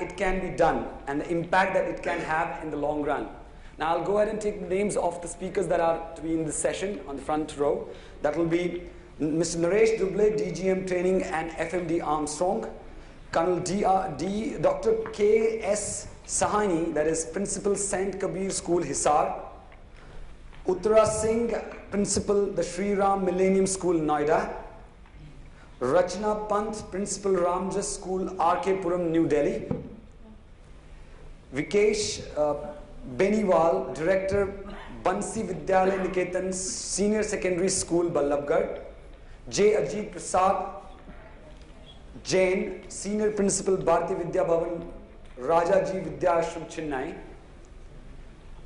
it can be done and the impact that it can have in the long run. Now I'll go ahead and take the names of the speakers that are to be in the session on the front row. That will be Mr. Naresh Duble, DGM Training and FMD Armstrong, Colonel D, Dr. K.S. Saini, that is Principal Saint Kabir School, Hisar, Uttara Singh, Principal, the Sri Ram Millennium School, Noida, Rachna Pant, Principal Ramjas School, RK Puram, New Delhi, Vikesh uh, Beniwal, Director, Bansi Vidyalaya Niketan, Senior Secondary School, Ballabgarh, J. Ajit Prasad Jain, Senior Principal, Bharati Vidya Bhavan, Rajaji Vidya Ashram, Chennai,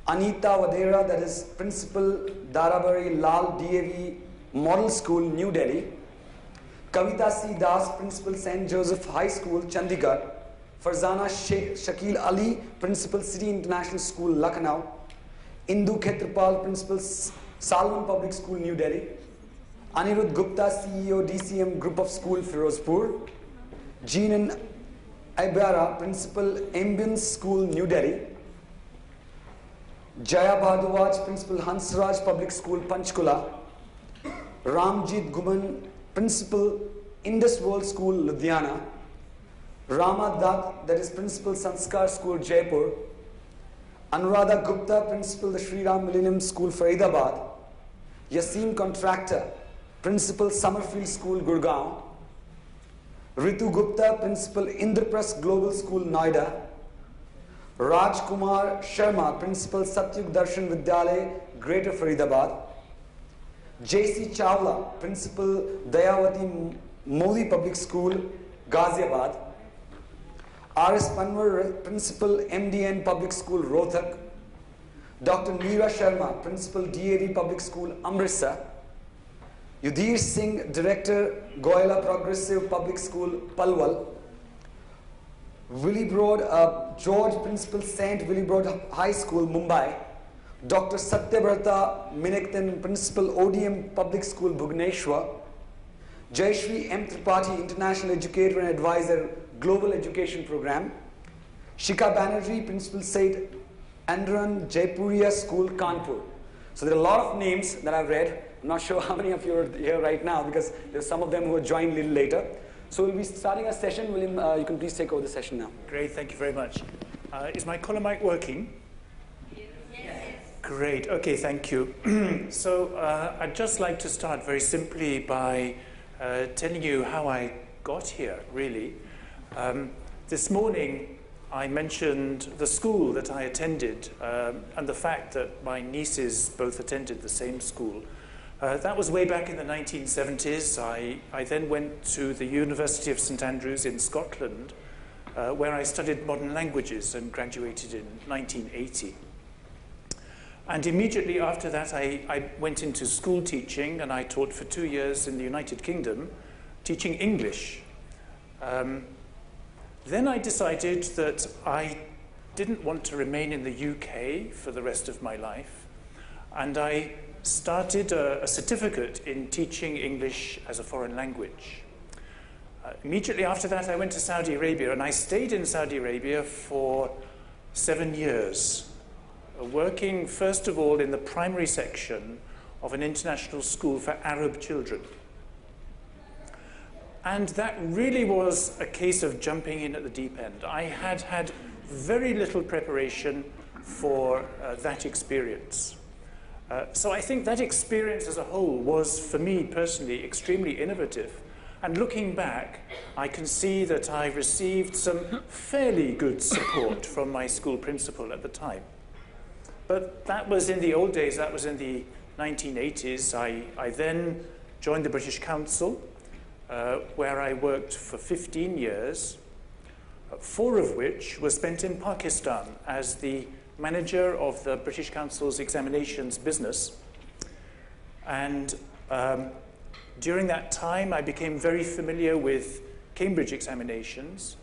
Anita Vadera, that is Principal, Darbari Lal DAV Model School, New Delhi, Kavita C. Das, Principal, St. Joseph High School, Chandigarh, Farzana Shakil Ali, Principal, City International School, Lucknow, Indu Khetrapal, Principal, Salwan Public School, New Delhi, Anirudh Gupta, CEO, DCM Group of School, Firozpur, Jeanan Ibara, Principal, Ambience School, New Delhi, Jaya Bhardwaj, Principal, Hansraj Public School, Panchkula, Ramjit Guman, Principal, Indus World School, Ludhiana, Rama Dutt, that is Principal, Sanskar School, Jaipur, Anuradha Gupta, Principal, the Sri Ram Millennium School, Faridabad, Yasim Contractor, Principal, Summerfield School, Gurgaon, Ritu Gupta, Principal, Indraprasth Global School, Noida, Raj Kumar Sharma, Principal, Satyug Darshan Vidyalay, Greater Faridabad, J.C. Chawla, Principal, Dayawati Modi Public School, Ghaziabad, R.S. Panwar, Principal, MDN Public School, Rohtak, Dr. Meera Sharma, Principal, DAV Public School, Amritsar, Yudhir Singh, Director, Goyala Progressive Public School, Palwal, Willibrod, uh, George Principal, St. Willibrod High School, Mumbai, Dr. Satyabrata Minektan, Principal, ODM Public School, Bhubaneswar, Jayashri M. Tripathi, International Educator and Advisor, Global Education Program, Shika Banerjee, Principal, Seth Anandram Jaipuria School, Kanpur. So there are a lot of names that I've read. I'm not sure how many of you are here right now because there's some of them who are joined a little later. So we'll be starting a session. William, uh, you can please take over the session now. Great, thank you very much. Uh, is my color mic working? Great, okay, thank you. so uh, I'd just like to start very simply by uh, telling you how I got here, really. Um, this morning, I mentioned the school that I attended um, and the fact that my nieces both attended the same school. Uh, that was way back in the 1970s. I, I then went to the University of St Andrews in Scotland, uh, where I studied modern languages and graduated in 1980. And immediately after that, I, I went into school teaching and I taught for two years in the United Kingdom, teaching English. Um, then I decided that I didn't want to remain in the UK for the rest of my life, and I started a, a certificate in teaching English as a foreign language. Uh, immediately after that, I went to Saudi Arabia, and I stayed in Saudi Arabia for seven years, working first of all in the primary section of an international school for Arab children. And that really was a case of jumping in at the deep end. I had had very little preparation for uh, that experience. Uh, so I think that experience as a whole was, for me personally, extremely innovative. And looking back, I can see that I received some fairly good support from my school principal at the time. But that was in the old days, that was in the 1980s. I, I then joined the British Council, uh, where I worked for 15 years, four of which were spent in Pakistan as the manager of the British Council's examinations business. And um, during that time, I became very familiar with Cambridge examinations.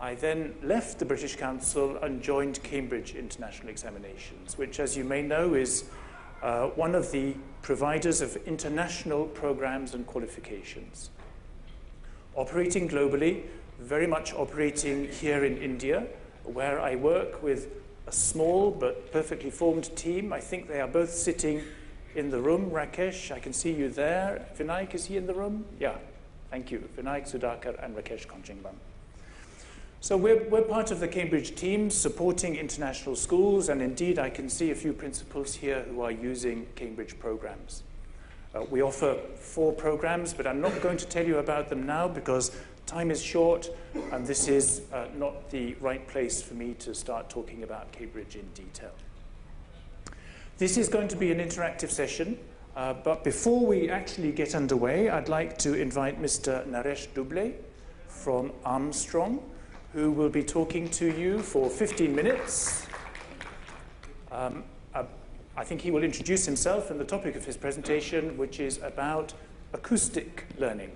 I then left the British Council and joined Cambridge International Examinations, which, as you may know, is uh, one of the providers of international programs and qualifications. Operating globally, very much operating here in India, where I work with a small but perfectly formed team. I think they are both sitting in the room. Rakesh, I can see you there. Vinayak, is he in the room? Yeah, thank you. Vinayak Sudhakar and Rakesh Konjingbam. So we're, we're part of the Cambridge team supporting international schools, and indeed I can see a few principals here who are using Cambridge programs. Uh, we offer four programs, but I'm not going to tell you about them now because time is short, and this is uh, not the right place for me to start talking about Cambridge in detail. This is going to be an interactive session, uh, but before we actually get underway, I'd like to invite Mr. Naresh Duble from Armstrong, who will be talking to you for 15 minutes. Um, uh, I think he will introduce himself and the topic of his presentation, which is about acoustic learning.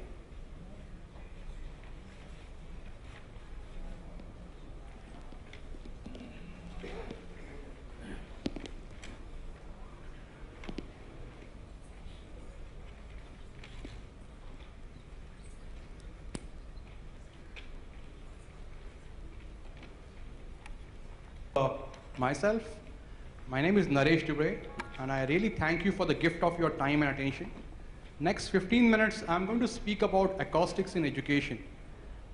Uh, myself, my name is Naresh Duble, and I really thank you for the gift of your time and attention. Next 15 minutes, I'm going to speak about acoustics in education.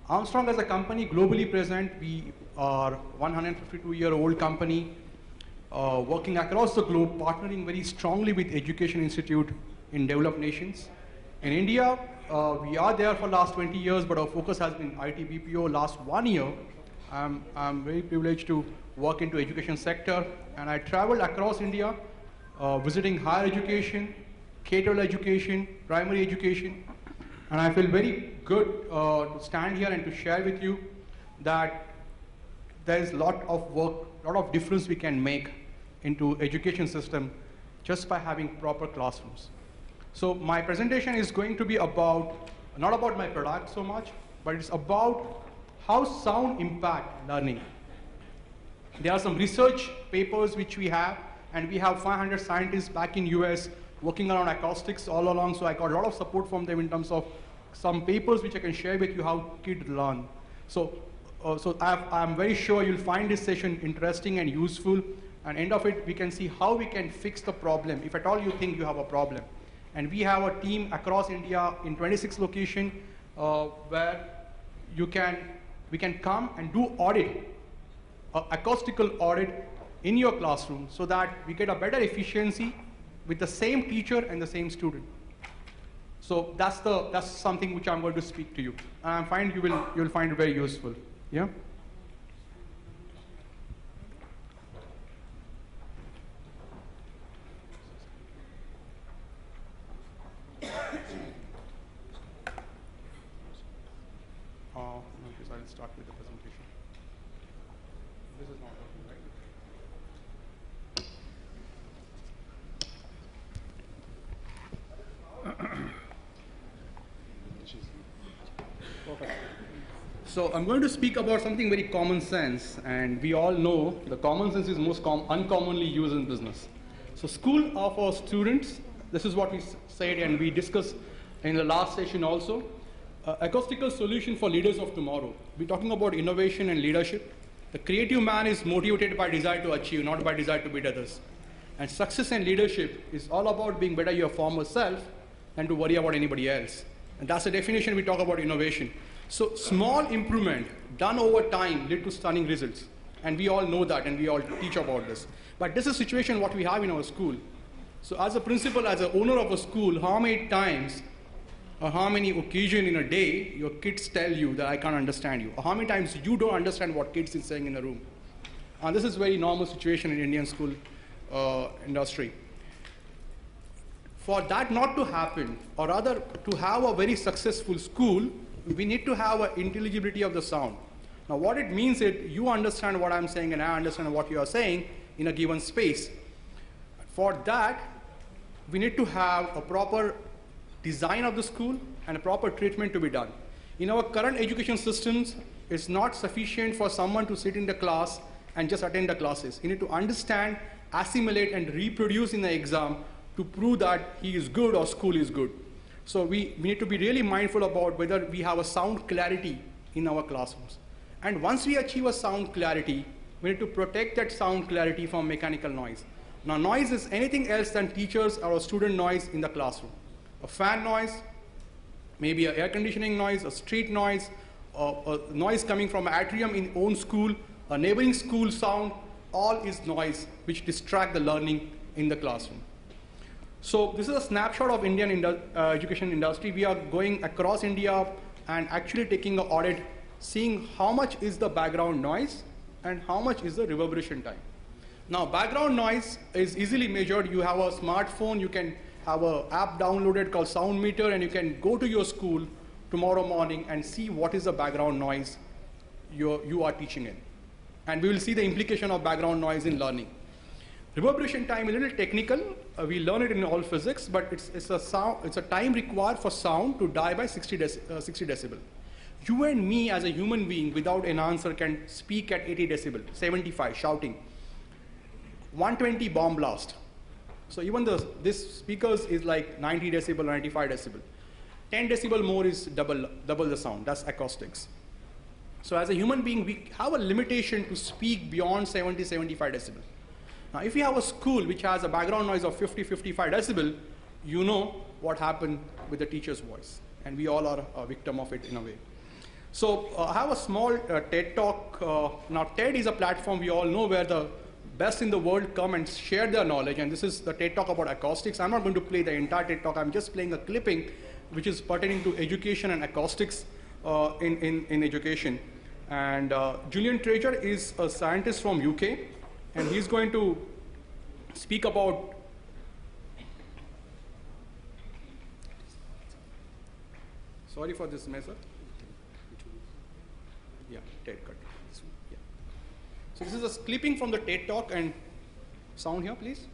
Armstrong as a company globally present, we are 152 year old company uh, working across the globe, partnering very strongly with Education Institute in developed nations. In India, uh, we are there for last 20 years, but our focus has been IT BPO last one year. I'm, I'm very privileged to work into education sector, and I traveled across India, uh, visiting higher education, K-12 education, primary education, and I feel very good uh, to stand here and to share with you that there is a lot of work, a lot of difference we can make into education system just by having proper classrooms. So my presentation is going to be about, not about my product so much, but it's about how sound impact learning. There are some research papers which we have, and we have 500 scientists back in US working around acoustics all along, so I got a lot of support from them in terms of some papers which I can share with you how kids learn. So, uh, so i am very sure you'll find this session interesting and useful, and end of it, we can see how we can fix the problem, if at all you think you have a problem. And we have a team across India in 26 locations uh, where you can, we can come and do audit acoustical audit in your classroom so that we get a better efficiency with the same teacher and the same student. So that's, the, that's something which I'm going to speak to you. And I find you will, you will find it very useful. Yeah? I'm going to speak about something very common sense, and we all know the common sense is most uncommonly used in business. So school offers students, this is what we said and we discussed in the last session also, uh, acoustical solution for leaders of tomorrow. We're talking about innovation and leadership. The creative man is motivated by desire to achieve, not by desire to beat others. And success and leadership is all about being better your former self than to worry about anybody else. And that's the definition we talk about innovation. So small improvement done over time lead to stunning results. And we all know that and we all teach about this. But this is situation what we have in our school. So as a principal, as an owner of a school, how many times or how many occasions in a day your kids tell you that I can't understand you? Or how many times you don't understand what kids is saying in a room? And this is very normal situation in Indian school uh, industry. For that not to happen, or rather to have a very successful school, we need to have an intelligibility of the sound. Now, what it means is you understand what I'm saying and I understand what you are saying in a given space. For that, we need to have a proper design of the school and a proper treatment to be done. In our current education systems, it's not sufficient for someone to sit in the class and just attend the classes. You need to understand, assimilate, and reproduce in the exam to prove that he is good or school is good. So we, we need to be really mindful about whether we have a sound clarity in our classrooms. And once we achieve a sound clarity, we need to protect that sound clarity from mechanical noise. Now, noise is anything else than teachers or student noise in the classroom. A fan noise, maybe an air conditioning noise, a street noise, a noise coming from an atrium in own school, a neighboring school sound, all is noise which distract the learning in the classroom. So this is a snapshot of Indian indu uh, education industry. We are going across India and actually taking an audit, seeing how much is the background noise and how much is the reverberation time. Now background noise is easily measured. You have a smartphone, you can have an app downloaded called Sound Meter and you can go to your school tomorrow morning and see what is the background noise you you are teaching in. And we will see the implication of background noise in learning. Reverberation time is a little technical. Uh, we learn it in all physics, but it's, it's, a sound, it's a time required for sound to die by 60, deci uh, 60 decibel. You and me as a human being without an answer can speak at 80 decibel, 75, shouting. 120 bomb blast. So even the, this speakers is like 90 decibel, 95 decibel. 10 decibel more is double, double the sound, that's acoustics. So as a human being, we have a limitation to speak beyond 70, 75 decibel. Now, if you have a school which has a background noise of 50, 55 decibel, you know what happened with the teacher's voice. And we all are a victim of it in a way. So uh, I have a small uh, TED talk. Uh, now, TED is a platform we all know where the best in the world come and share their knowledge. And this is the TED talk about acoustics. I'm not going to play the entire TED talk. I'm just playing a clipping which is pertaining to education and acoustics uh, in, in, in education. And uh, Julian Treasure is a scientist from UK and he's going to speak about sorry for this mess up yeah TED cut. Yeah. so this is a clipping from the TED talk and sound here please.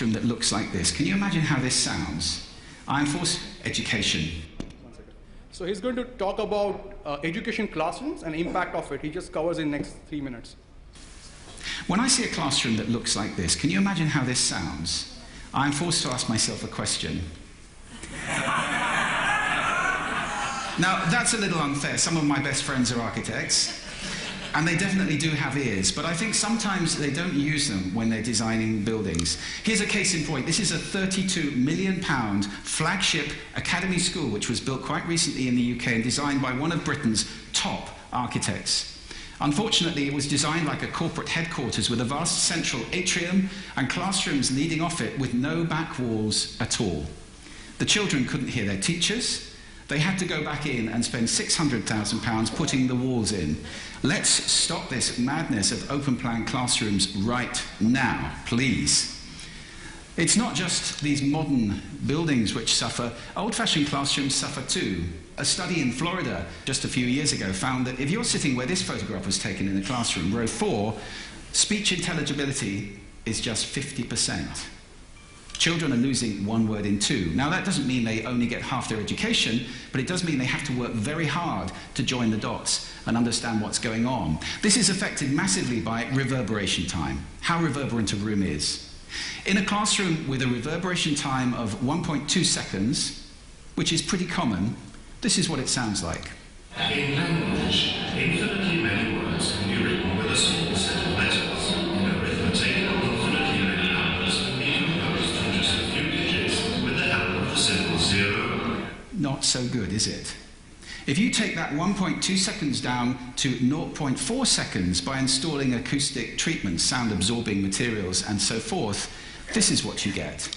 Room that looks like this. Can you imagine how this sounds? Iron force education. So he's going to talk about uh, education classrooms and impact of it. He just covers in next three minutes when I see a classroom that looks like this, can you imagine how this sounds? I'm forced to ask myself a question. now, that's a little unfair. Some of my best friends are architects, and they definitely do have ears, but I think sometimes they don't use them when they're designing buildings. Here's a case in point. This is a 32 million pound flagship academy school which was built quite recently in the UK and designed by one of Britain's top architects. Unfortunately, it was designed like a corporate headquarters with a vast central atrium and classrooms leading off it with no back walls at all. The children couldn't hear their teachers. They had to go back in and spend £600,000 putting the walls in. Let's stop this madness of open plan classrooms right now, please. It's not just these modern buildings which suffer, old fashioned classrooms suffer too. A study in Florida just a few years ago found that if you're sitting where this photograph was taken in the classroom, row four, speech intelligibility is just 50%. Children are losing one word in two. Now, that doesn't mean they only get half their education, but it does mean they have to work very hard to join the dots and understand what's going on. This is affected massively by reverberation time, how reverberant a room is. In a classroom with a reverberation time of 1.2 seconds, which is pretty common, this is what it sounds like. In language, infinitely many words can be written with a small set of letters. In arithmetic, infinitely many numbers can be composed from just a few digits with the help of the simple zero. Not so good, is it? If you take that 1.2 seconds down to 0.4 seconds by installing acoustic treatments, sound absorbing materials, and so forth, this is what you get.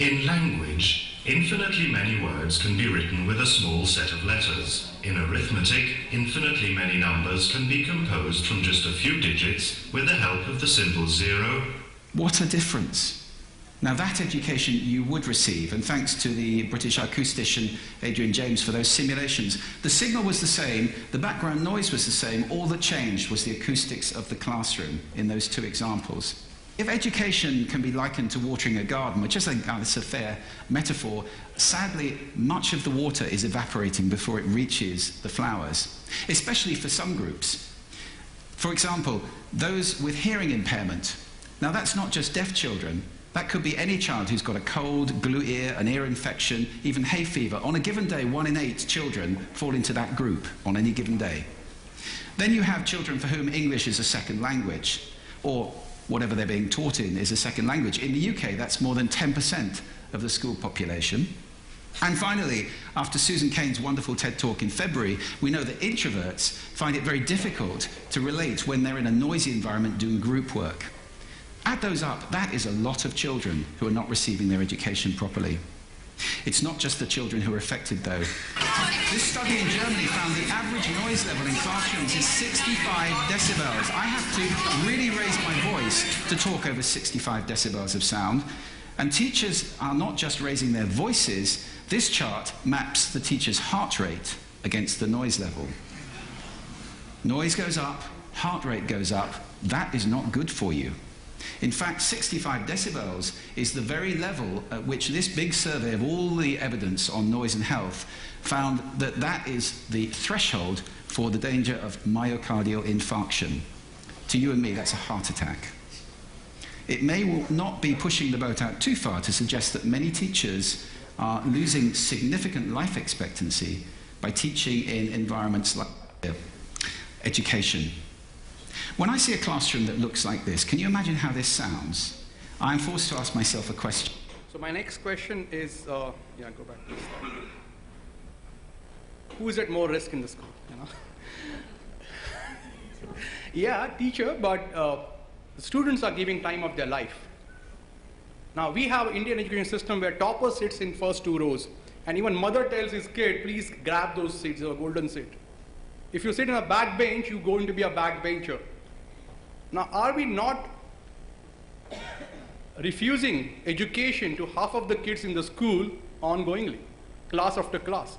In language, Infinitely many words can be written with a small set of letters. In arithmetic, infinitely many numbers can be composed from just a few digits with the help of the simple zero. What a difference! Now, that education you would receive, and thanks to the British acoustician Adrian James for those simulations, the signal was the same, the background noise was the same, all that changed was the acoustics of the classroom in those two examples. If education can be likened to watering a garden, which I think it's a fair metaphor, sadly, much of the water is evaporating before it reaches the flowers, especially for some groups. For example, those with hearing impairment. Now, that's not just deaf children, That could be any child who's got a cold, glue ear, an ear infection, even hay fever. On a given day, one in eight children fall into that group on any given day. Then you have children for whom English is a second language, or whatever they're being taught in is a second language. In the UK, that's more than 10% of the school population. And finally, after Susan Cain's wonderful TED talk in February, we know that introverts find it very difficult to relate when they're in a noisy environment doing group work. Add those up, that is a lot of children who are not receiving their education properly. It's not just the children who are affected, though. This study in Germany found the average noise level in classrooms is 65 decibels. I have to really raise my voice to talk over 65 decibels of sound. And teachers are not just raising their voices, this chart maps the teacher's heart rate against the noise level. Noise goes up, heart rate goes up. That is not good for you. In fact, 65 decibels is the very level at which this big survey of all the evidence on noise and health found that that is the threshold for the danger of myocardial infarction. To you and me, that's a heart attack. It may not be pushing the boat out too far to suggest that many teachers are losing significant life expectancy by teaching in environments like education, when I see a classroom that looks like this, can you imagine how this sounds? I'm forced to ask myself a question. So my next question is, uh, yeah, go back to. Who is at more risk in the school? You know? yeah, teacher, but uh, the students are giving time of their life. Now we have Indian education system where topper sits in first two rows, and even mother tells his kid, please grab those seats, a golden seat. If you sit in a back bench, you're going to be a backbencher. Now, are we not refusing education to half of the kids in the school ongoingly, class after class?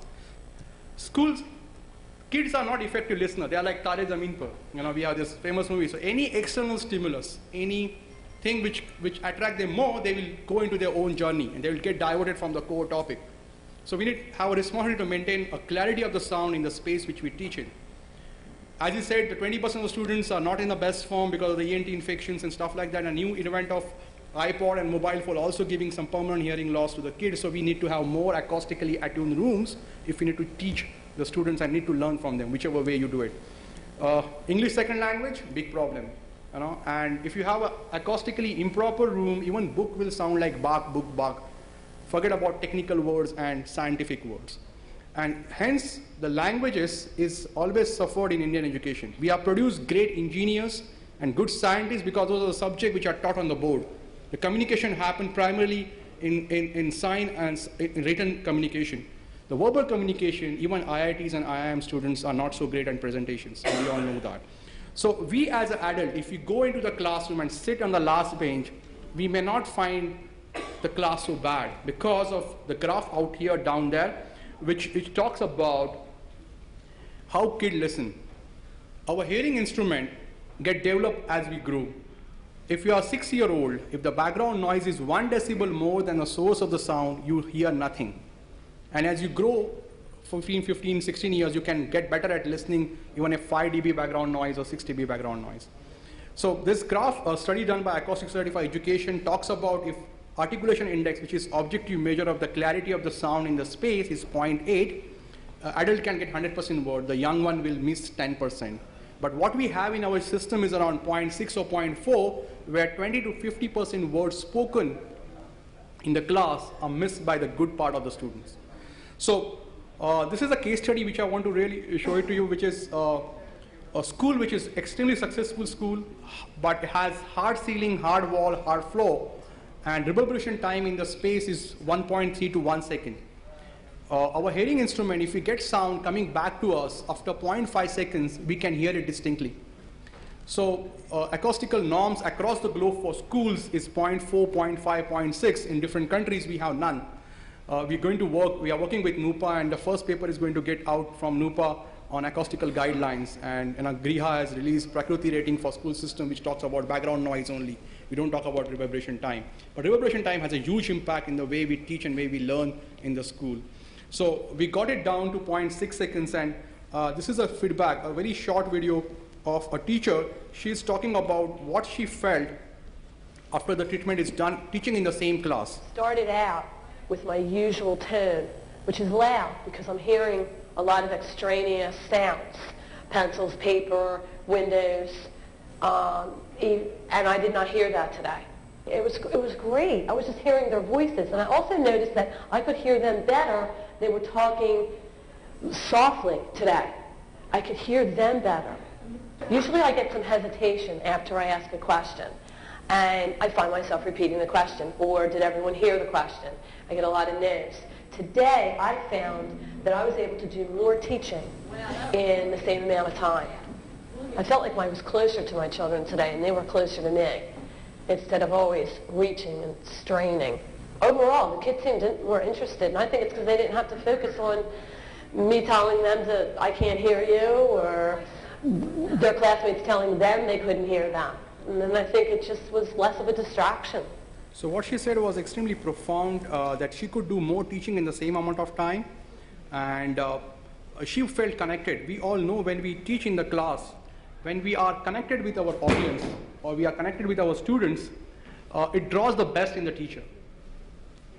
Schools, kids are not effective listeners. They are like Taare Zameen Par. You know, we have this famous movie. So any external stimulus, any thing which, which attract them more, they will go into their own journey and they will get diverted from the core topic. So we need to have a responsibility to maintain a clarity of the sound in the space which we teach in as you said, the 20% of students are not in the best form because of the ENT infections and stuff like that. A new event of iPod and mobile phone also giving some permanent hearing loss to the kids. So we need to have more acoustically attuned rooms if we need to teach the students and need to learn from them, whichever way you do it. Uh, English second language, big problem. You know, and if you have an acoustically improper room, even book will sound like bark, book, bark. Forget about technical words and scientific words. And hence, the languages is always suffered in Indian education. We have produced great engineers and good scientists because those are the subjects which are taught on the board. The communication happened primarily in, in, in sign and in written communication. The verbal communication, even IITs and IIM students are not so great at presentations. we all know that. So we as an adult, if we go into the classroom and sit on the last bench, we may not find the class so bad because of the graph out here down there which, talks about how kids listen. Our hearing instrument get developed as we grow. If you are six year old, if the background noise is one decibel more than the source of the sound, you hear nothing. And as you grow, 15, 15, 16 years, you can get better at listening even a 5 dB background noise or 6 dB background noise. So this graph, a study done by Acoustic Certified Education, talks about if articulation index, which is objective measure of the clarity of the sound in the space, is 0.8. Uh, adult can get 100% word. The young one will miss 10%. But what we have in our system is around 0.6 or 0.4, where 20 to 50% words spoken in the class are missed by the good part of the students. So uh, this is a case study which I want to really show it to you, which is uh, a school which is extremely successful school, but has hard ceiling, hard wall, hard floor, and reverberation time in the space is 1.3 to 1 second. Uh, our hearing instrument, if we get sound coming back to us after 0.5 seconds, we can hear it distinctly. So uh, acoustical norms across the globe for schools is 0.4, 0.5, 0.6. In different countries, we have none. Uh, we're going to work, we are working with NUPA, and the first paper is going to get out from NUPA on acoustical guidelines. And, and Griha has released Prakruti rating for school system, which talks about background noise only. We don't talk about reverberation time. But reverberation time has a huge impact in the way we teach and way we learn in the school. So we got it down to 0.6 seconds, and uh, this is a feedback, a very short video of a teacher. She's talking about what she felt after the treatment is done, teaching in the same class. started out with my usual tone, which is loud because I'm hearing a lot of extraneous sounds, pencils, paper, windows, um, and I did not hear that today. It was, it was great. I was just hearing their voices, and I also noticed that I could hear them better. They were talking softly today. I could hear them better. Usually I get some hesitation after I ask a question. And I find myself repeating the question, or did everyone hear the question? I get a lot of no's. Today I found that I was able to do more teaching in the same amount of time. I felt like I was closer to my children today, and they were closer to me, instead of always reaching and straining. Overall, the kids seemed more interested, and I think it's because they didn't have to focus on me telling them that I can't hear you, or their classmates telling them they couldn't hear them. And then I think it just was less of a distraction. So what she said was extremely profound, uh, that she could do more teaching in the same amount of time, and uh, she felt connected. We all know when we teach in the class, when we are connected with our audience or we are connected with our students, uh, it draws the best in the teacher.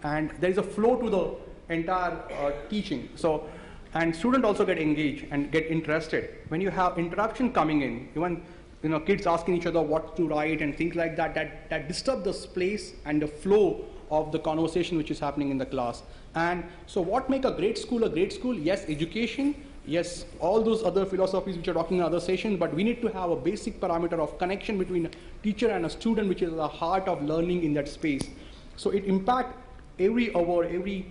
And there is a flow to the entire uh, teaching. So, and students also get engaged and get interested. When you have interaction coming in, even you know, kids asking each other what to write and things like that, that, that disturb the space and the flow of the conversation which is happening in the class. And so what make a great school a great school? Yes, education, yes, all those other philosophies which are talking in other sessions, but we need to have a basic parameter of connection between a teacher and a student, which is the heart of learning in that space. So it impact every hour, every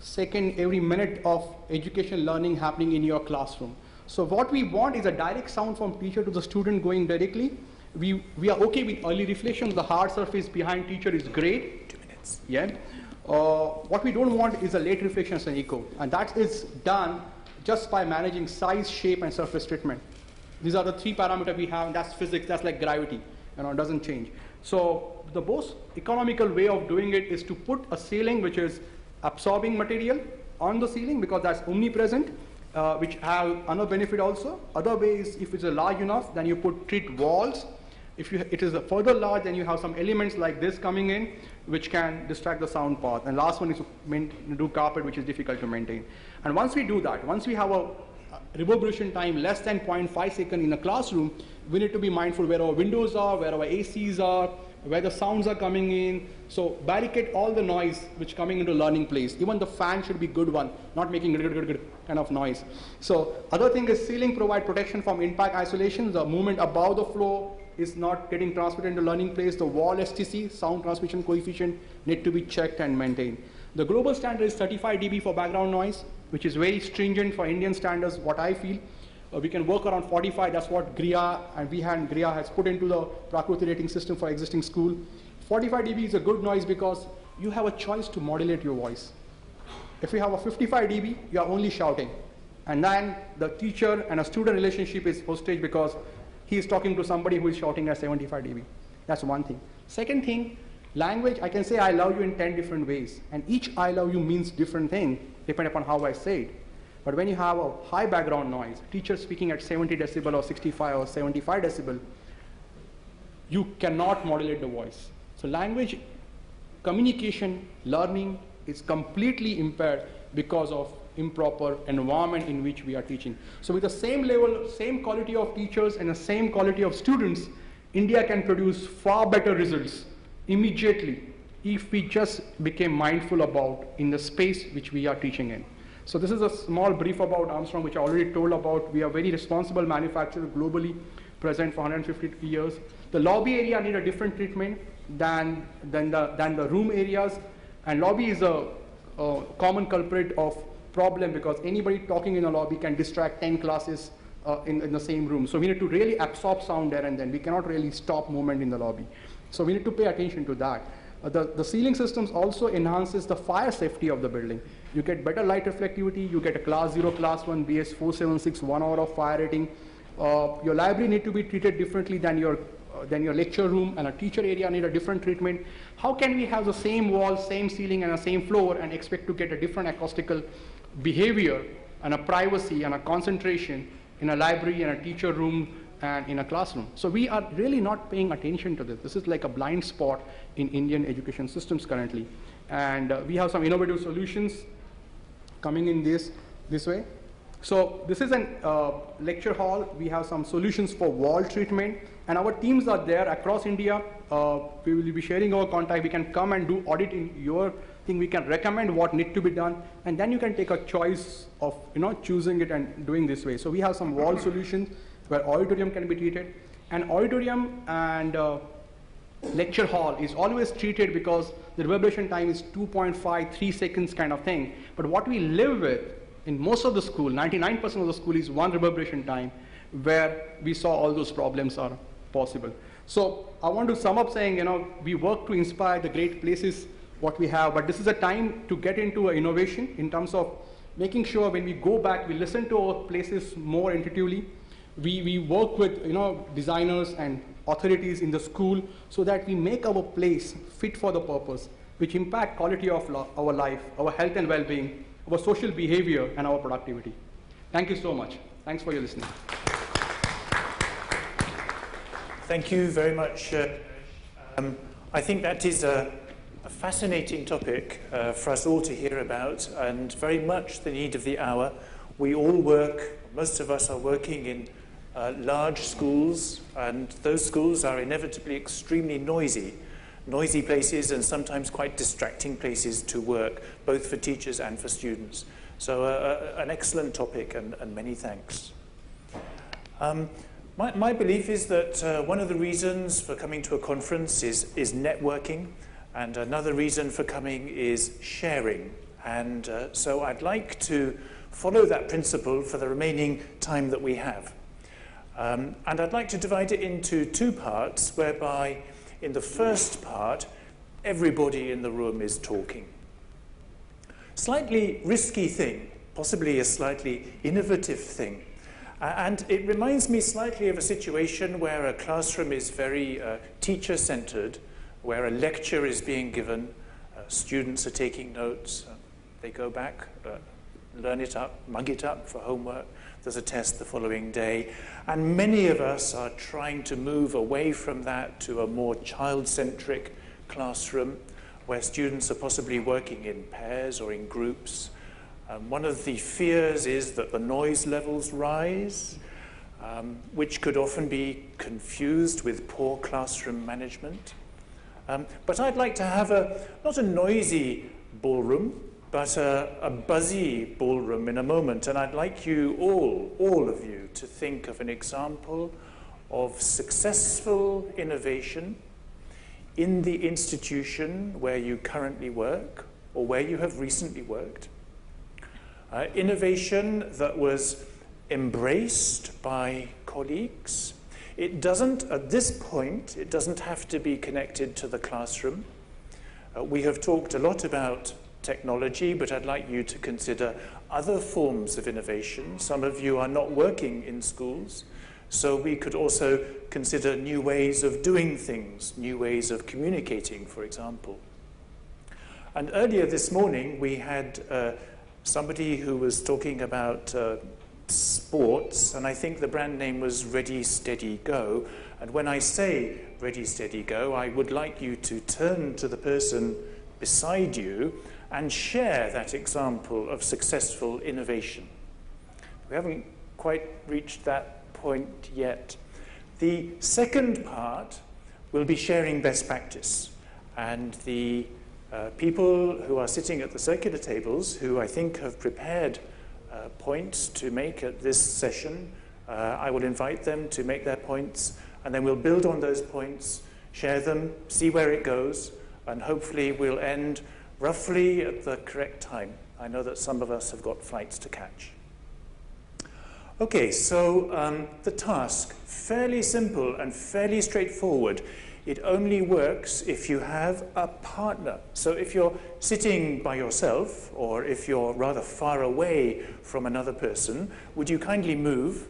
second, every minute of education learning happening in your classroom. So what we want is a direct sound from teacher to the student going directly. We, we are okay with early reflection. The hard surface behind teacher is great. Two minutes. Yeah. Uh, what we don't want is a late reflection as an echo. And that is done just by managing size, shape, and surface treatment. These are the three parameters we have, and that's physics, that's like gravity. You know, it doesn't change. So the most economical way of doing it is to put a ceiling which is absorbing material on the ceiling because that's omnipresent, uh, which have another benefit also. Other way is if it's a large enough, then you put treat walls. If you, it is a further large, then you have some elements like this coming in, which can distract the sound path. And last one is to do carpet, which is difficult to maintain. And once we do that, once we have a reverberation time less than 0.5 second in a classroom, we need to be mindful where our windows are, where our ACs are, where the sounds are coming in. So barricade all the noise which coming into learning place. Even the fan should be good one, not making good, good, good kind of noise. So other thing is ceiling provide protection from impact isolation. The movement above the floor is not getting transmitted into learning place. The wall STC, sound transmission coefficient, need to be checked and maintained. The global standard is 35 dB for background noise, which is very stringent for Indian standards, what I feel. Uh, we can work around 45, that's what GRIHA and VHA and GRIHA has put into the Prakruti rating system for existing school. 45 dB is a good noise because you have a choice to modulate your voice. If you have a 55 dB, you are only shouting. And then the teacher and a student relationship is hostage because he is talking to somebody who is shouting at 75 dB. That's one thing. Second thing, language, I can say I love you in 10 different ways. And each I love you means different thing, depending upon how I say it. But when you have a high background noise, teacher speaking at 70 decibel or 65 or 75 decibel, you cannot modulate the voice. So language communication, learning is completely impaired because of improper environment in which we are teaching. So with the same level, same quality of teachers and the same quality of students, India can produce far better results immediately if we just became mindful about in the space which we are teaching in. So this is a small brief about Armstrong, which I already told about. We are very responsible manufacturer globally, present for 150 years. The lobby area need a different treatment than, than, the, than the room areas. And lobby is a, a common culprit of problem because anybody talking in a lobby can distract 10 classes uh, in, in the same room. So we need to really absorb sound there and then. We cannot really stop movement in the lobby. So we need to pay attention to that. Uh, the, the ceiling systems also enhances the fire safety of the building. You get better light reflectivity, you get a class 0, class 1, BS 476, one hour of fire rating. Uh, your library need to be treated differently than your, uh, than your lecture room and a teacher area need a different treatment. How can we have the same wall, same ceiling and the same floor and expect to get a different acoustical behavior and a privacy and a concentration in a library and a teacher room and in a classroom. So we are really not paying attention to this. This is like a blind spot in Indian education systems currently. And uh, we have some innovative solutions coming in this, this way. So this is a uh, lecture hall. We have some solutions for wall treatment. And our teams are there across India. Uh, we will be sharing our contact. We can come and do audit in your thing. We can recommend what need to be done. And then you can take a choice of you know, choosing it and doing this way. So we have some wall solutions where auditorium can be treated. And auditorium and uh, lecture hall is always treated because the reverberation time is 2.5, 3 seconds kind of thing. But what we live with in most of the school, 99% of the school is one reverberation time where we saw all those problems are possible. So I want to sum up saying, you know, we work to inspire the great places what we have, but this is a time to get into innovation in terms of making sure when we go back, we listen to our places more intuitively. We, we work with, you know, designers and authorities in the school so that we make our place fit for the purpose, which impact quality of our life, our health and well-being, our social behavior, and our productivity. Thank you so much. Thanks for your listening. Thank you very much. Uh, um, I think that is a, a fascinating topic uh, for us all to hear about and very much the need of the hour. We all work, most of us are working in uh, large schools, and those schools are inevitably extremely noisy. Noisy places and sometimes quite distracting places to work, both for teachers and for students. So, uh, uh an excellent topic, and, and many thanks. Um, my, my, belief is that uh, one of the reasons for coming to a conference is, is networking, and another reason for coming is sharing. And uh, so I'd like to follow that principle for the remaining time that we have. Um, and I'd like to divide it into two parts, whereby in the first part, everybody in the room is talking. Slightly risky thing, possibly a slightly innovative thing. Uh, and it reminds me slightly of a situation where a classroom is very uh, teacher centered, where a lecture is being given, uh, students are taking notes, uh, they go back, uh, learn it up, mug it up for homework. There's a test the following day. And many of us are trying to move away from that to a more child centric classroom where students are possibly working in pairs or in groups. Um, one of the fears is that the noise levels rise, um, which could often be confused with poor classroom management. Um, but I'd like to have a, not a noisy ballroom, but a, a, buzzy ballroom in a moment. And I'd like you all, all of you, to think of an example of successful innovation in the institution where you currently work or where you have recently worked. Uh, innovation that was embraced by colleagues. It doesn't, at this point, it doesn't have to be connected to the classroom. Uh, we have talked a lot about technology, but I'd like you to consider other forms of innovation. Some of you are not working in schools, so we could also consider new ways of doing things, new ways of communicating, for example. And earlier this morning, we had uh, somebody who was talking about uh, sports, and I think the brand name was Ready, Steady, Go. And when I say Ready, Steady, Go, I would like you to turn to the person beside you and share that example of successful innovation. We haven't quite reached that point yet. The second part will be sharing best practice. And the uh, people who are sitting at the circular tables, who I think have prepared uh, points to make at this session, uh, I will invite them to make their points, and then we'll build on those points, share them, see where it goes, and hopefully we'll end roughly at the correct time. I know that some of us have got flights to catch. Okay, so um, the task, fairly simple and fairly straightforward. It only works if you have a partner. So if you're sitting by yourself, or if you're rather far away from another person, would you kindly move?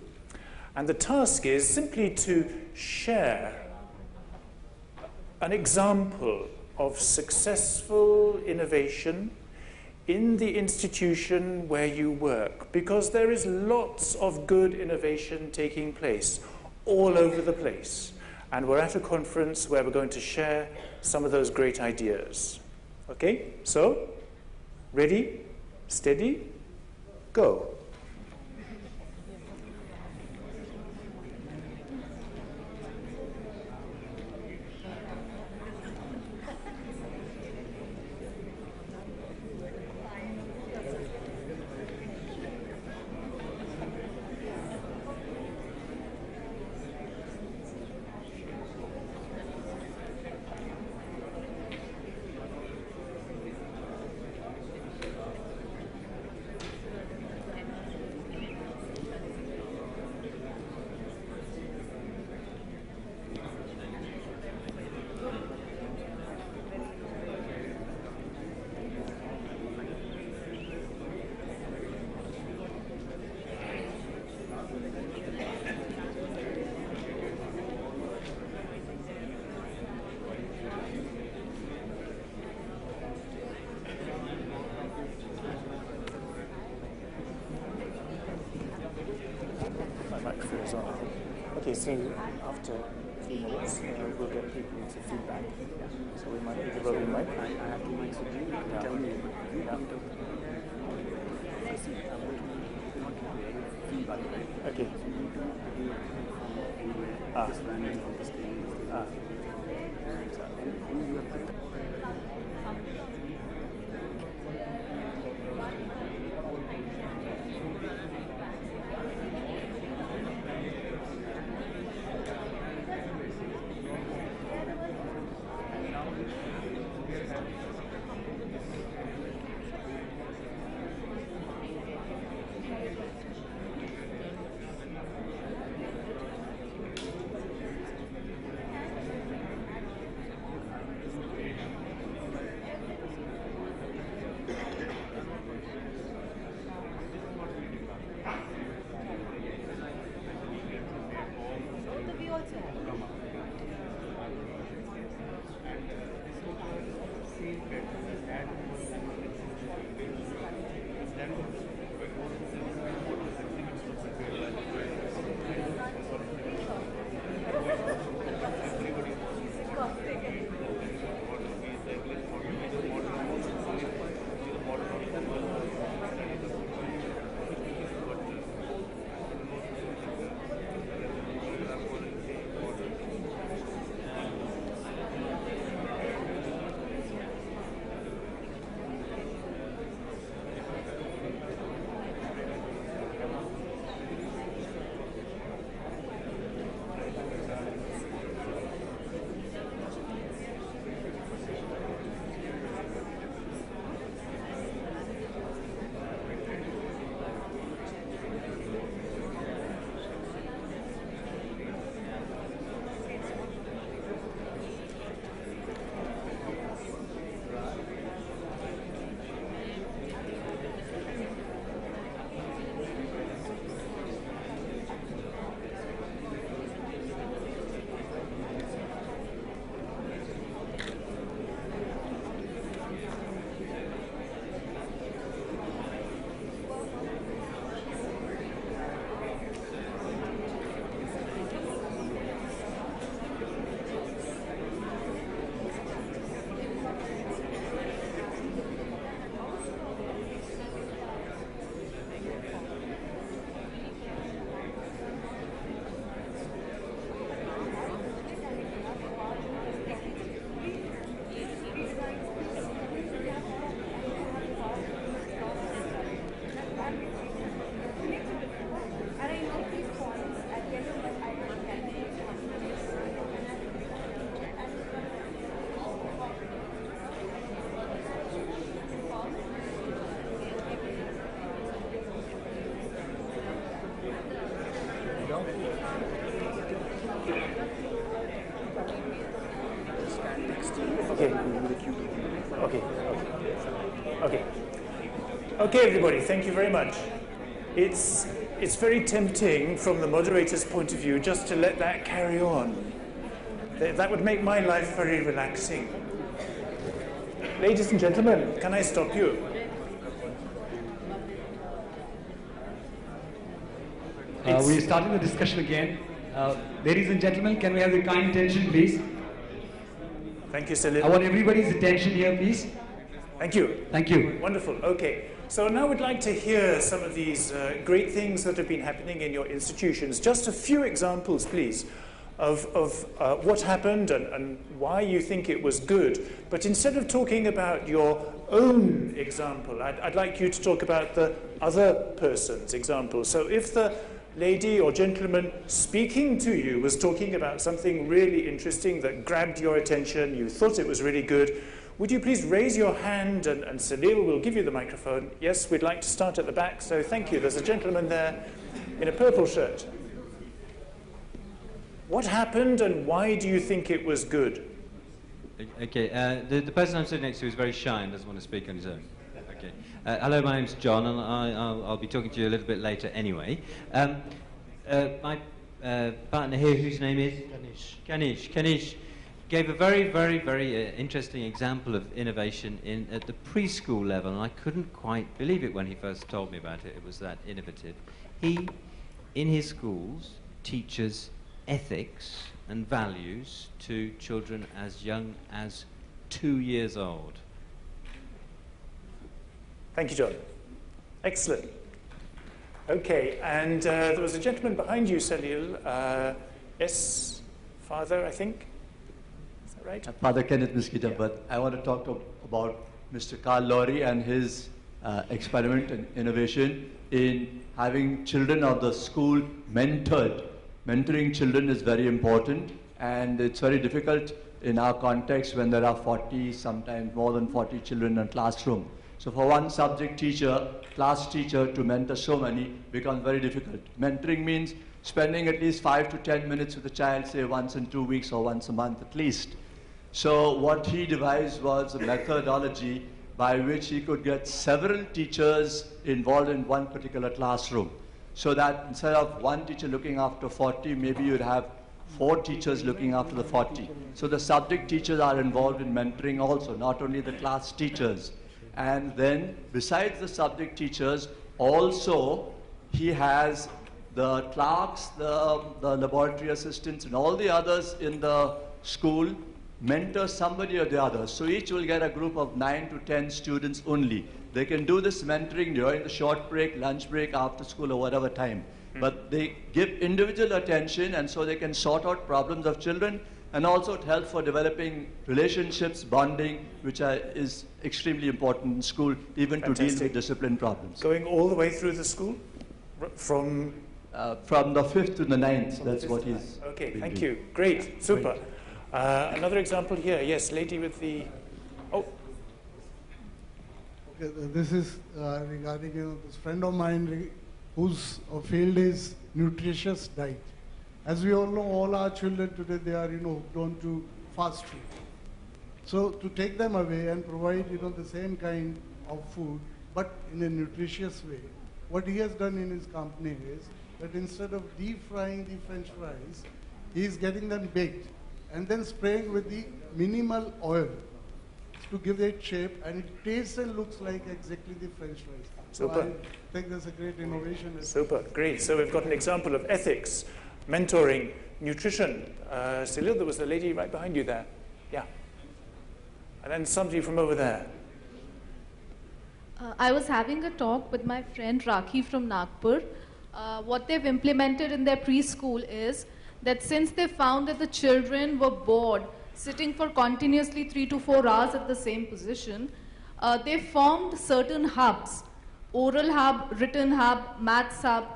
And the task is simply to share an example of successful innovation in the institution where you work because there is lots of good innovation taking place all over the place. And we're at a conference where we're going to share some of those great ideas. Okay? So, ready, steady, go. Okay, everybody, thank you very much. It's, it's very tempting from the moderator's point of view just to let that carry on. Th- That would make my life very relaxing. Ladies and gentlemen, can I stop you? Uh, we're starting the discussion again. Uh, ladies and gentlemen, can we have the kind attention, please? Thank you, Salil. I want everybody's attention here, please. Thank you. Thank you. Wonderful. Okay. So now we'd like to hear some of these uh, great things that have been happening in your institutions. Just a few examples, please, of, of uh, what happened and, and why you think it was good. But instead of talking about your own example, I'd, I'd like you to talk about the other person's example. So if the lady or gentleman speaking to you was talking about something really interesting that grabbed your attention, you thought it was really good, would you please raise your hand and, and Salil will give you the microphone? Yes, we'd like to start at the back, so thank you. There's a gentleman there in a purple shirt. What happened and why do you think it was good? Okay, uh, the, the person I'm sitting next to is very shy and doesn't want to speak on his own. Okay. Uh, hello, my name's John, and I, I'll, I'll be talking to you a little bit later anyway. Um, uh, my uh, partner here, whose name is? Kanish. Kanish. Kanish gave a very, very, very uh, interesting example of innovation in, at the preschool level, and I couldn't quite believe it when he first told me about it. It was that innovative. He, in his schools, teaches ethics and values to children as young as two years old. Thank you, John. Excellent. Okay, and uh, there was a gentleman behind you, Salil. Uh, yes, father, I think. Right? Father Kenneth Miskita, but I want to talk to, about Mr. Carl Laurie and his uh, experiment and innovation in having children of the school mentored. Mentoring children is very important, and it's very difficult in our context when there are 40, sometimes more than 40 children in a classroom. So for one subject teacher, class teacher to mentor so many becomes very difficult. Mentoring means spending at least five to 10 minutes with the child, say once in two weeks or once a month at least. So what he devised was a methodology by which he could get several teachers involved in one particular classroom. So that instead of one teacher looking after 40, maybe you'd have four teachers looking after the 40. So the subject teachers are involved in mentoring also, not only the class teachers. And then, besides the subject teachers, also he has the clerks, the, the laboratory assistants, and all the others in the school mentor somebody or the other. So each will get a group of nine to ten students only. They can do this mentoring during the short break, lunch break, after school, or whatever time. But they give individual attention, and so they can sort out problems of children and also it helps for developing relationships, bonding, which are, is extremely important in school, even to deal with discipline problems. Going all the way through the school? From. Uh, from the fifth to the ninth, that's what he's. Okay, thank doing. you. Great, super. Uh, another example here. Yes, lady with the. Oh, Okay, This is uh, regarding, you know, this friend of mine whose uh, field is nutritious diet. As we all know, all our children today, they are, you know, hooked on to fast food. So to take them away and provide, you know, the same kind of food, but in a nutritious way, what he has done in his company is that instead of deep frying the french fries, he is getting them baked and then spraying with the minimal oil to give it shape and it tastes and looks like exactly the french fries. So Super. I think that's a great innovation. super, great. So we've got an example of ethics, mentoring, nutrition. Uh, Salil, there was a lady right behind you there. Yeah. And then somebody from over there. Uh, I was having a talk with my friend Rakhi from Nagpur. Uh, what they've implemented in their preschool is that since they found that the children were bored sitting for continuously three to four hours at the same position, uh, they formed certain hubs oral hub, written hub, maths hub,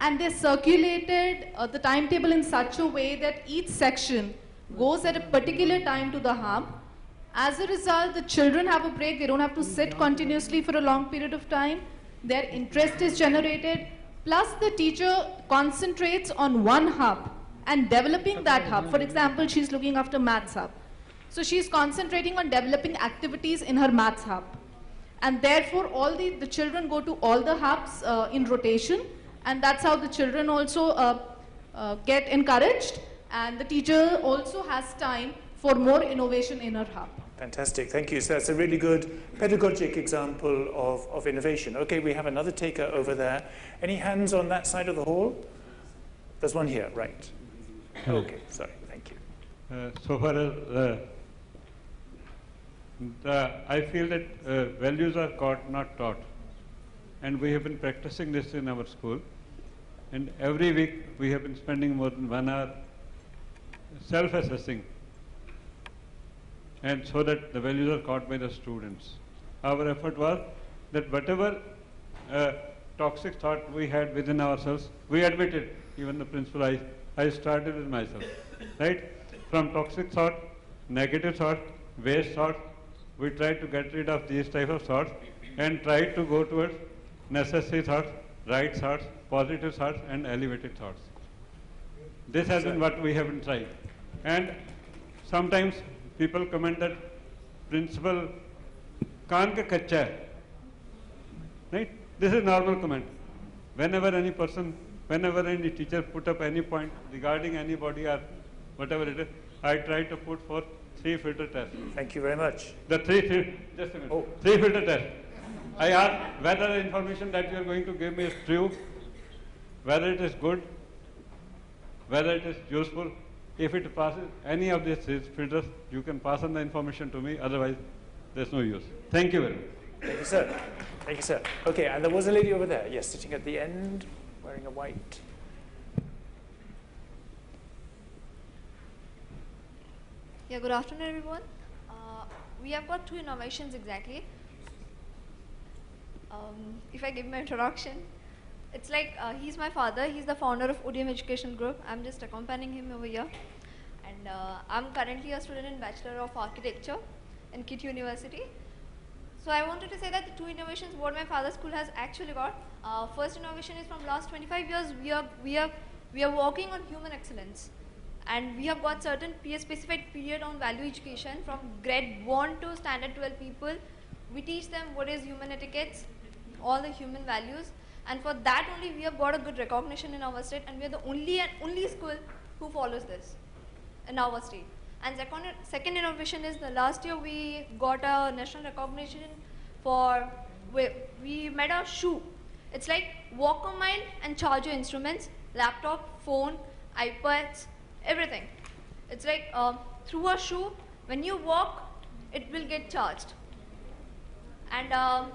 and they circulated uh, the timetable in such a way that each section goes at a particular time to the hub as a result, the children have a break. They don't have to sit continuously for a long period of time. Their interest is generated. Plus, the teacher concentrates on one hub and developing that hub. For example, she's looking after maths hub. So she's concentrating on developing activities in her maths hub. And therefore, all the, the children go to all the hubs uh, in rotation. And that's how the children also uh, uh, get encouraged. And the teacher also has time for more innovation in her hub. Fantastic, thank you. So that's a really good pedagogic example of, of innovation. Okay, we have another taker over there. Any hands on that side of the hall? There's one here, right. Okay, sorry, thank you. Uh, so far as uh, the, I feel that uh, values are caught, not taught. And we have been practicing this in our school. And every week we have been spending more than one hour self assessing. And so that the values are caught by the students. Our effort was that whatever uh, toxic thought we had within ourselves, we admitted, even the principal, I, I started with myself, right? From toxic thought, negative thought, waste thought, we try to get rid of these type of thoughts and try to go towards necessary thoughts, right thoughts, positive thoughts, and elevated thoughts. This has been what we have been trying. And sometimes people comment that principal kaan ka kacha. Right? This is normal comment. Whenever any person, whenever any teacher put up any point regarding anybody or whatever it is, I try to put for three filter tests. Thank you very much. The three, fil- just a minute. Oh. Three filter test. I ask whether the information that you are going to give me is true, whether it is good, whether it is useful. If it passes any of these three filters, you can pass on the information to me. Otherwise, there's no use. Thank you very much. Thank you, sir. Thank you, sir. Okay, and there was a lady over there, yes, sitting at the end, wearing a white. Yeah, good afternoon, everyone. Uh, we have got two innovations exactly. Um, if I give my introduction, it's like uh, he's my father. He's the founder of ODM Education Group. I'm just accompanying him over here, and uh, I'm currently a student in Bachelor of Architecture in KIIT University. So I wanted to say that the two innovations what my father's school has actually got. Uh, first innovation is from last 25 years. We are we are we are working on human excellence. And we have got certain peer specified period on value education from grade 1 to standard 12 people. We teach them what is human etiquettes all the human values. And for that only we have got a good recognition in our state and we are the only and only school who follows this in our state. And second, second innovation is the last year we got a national recognition for we, we made a shoe it's like walk a mile and charge your instruments laptop phone ipads everything. It's like uh, through a shoe, when you walk, it will get charged. And um,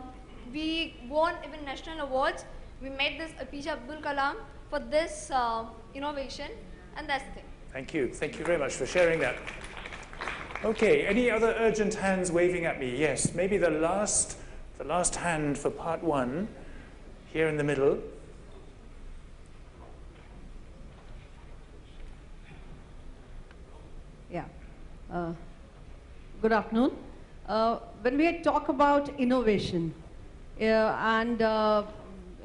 we won even national awards. We made this APJ Abdul Kalam for this uh, innovation, and that's the thing. Thank you. Thank you very much for sharing that. Okay, any other urgent hands waving at me? Yes, maybe the last, the last hand for part one, here in the middle. Yeah. Uh, good afternoon. Uh, when we talk about innovation, uh, and uh,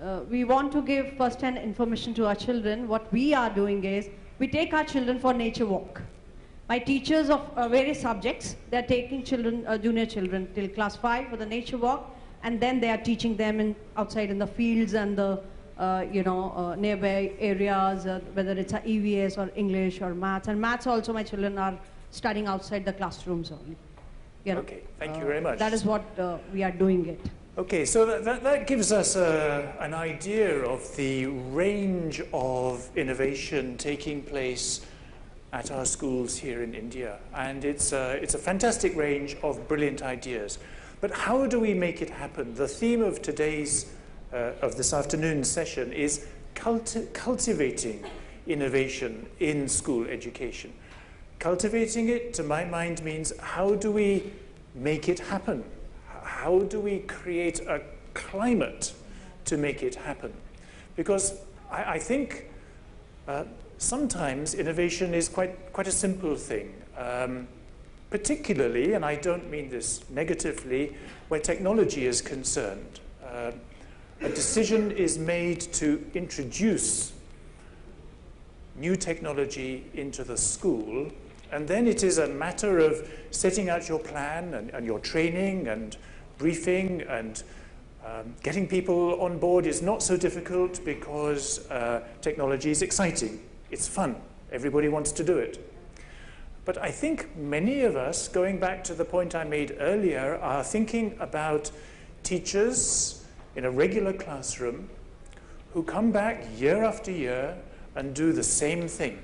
uh, we want to give first-hand information to our children, what we are doing is we take our children for nature walk. My teachers of uh, various subjects, they're taking children, junior children till class five for the nature walk, and then they are teaching them in, outside in the fields and the uh, you know, uh, nearby areas, uh, whether it's a EVS or English or maths. And maths also, my children are studying outside the classrooms only. You know, okay, thank you very much. That is what we are doing it. Okay, so that, that, that gives us an idea of the range of innovation taking place at our schools here in India. And it's, uh, it's a fantastic range of brilliant ideas. But how do we make it happen? The theme of today's uh, of this afternoon's session is culti cultivating innovation in school education. Cultivating it, to my mind, means how do we make it happen? How do we create a climate to make it happen? Because I, I think uh, sometimes innovation is quite, quite a simple thing. Um, particularly, and I don't mean this negatively, where technology is concerned. Uh, a decision is made to introduce new technology into the school, and then it is a matter of setting out your plan and, and your training and briefing and um, getting people on board is not so difficult because uh, technology is exciting. It's fun. Everybody wants to do it. But I think many of us, going back to the point I made earlier, are thinking about teachers, in a regular classroom who come back year after year and do the same thing.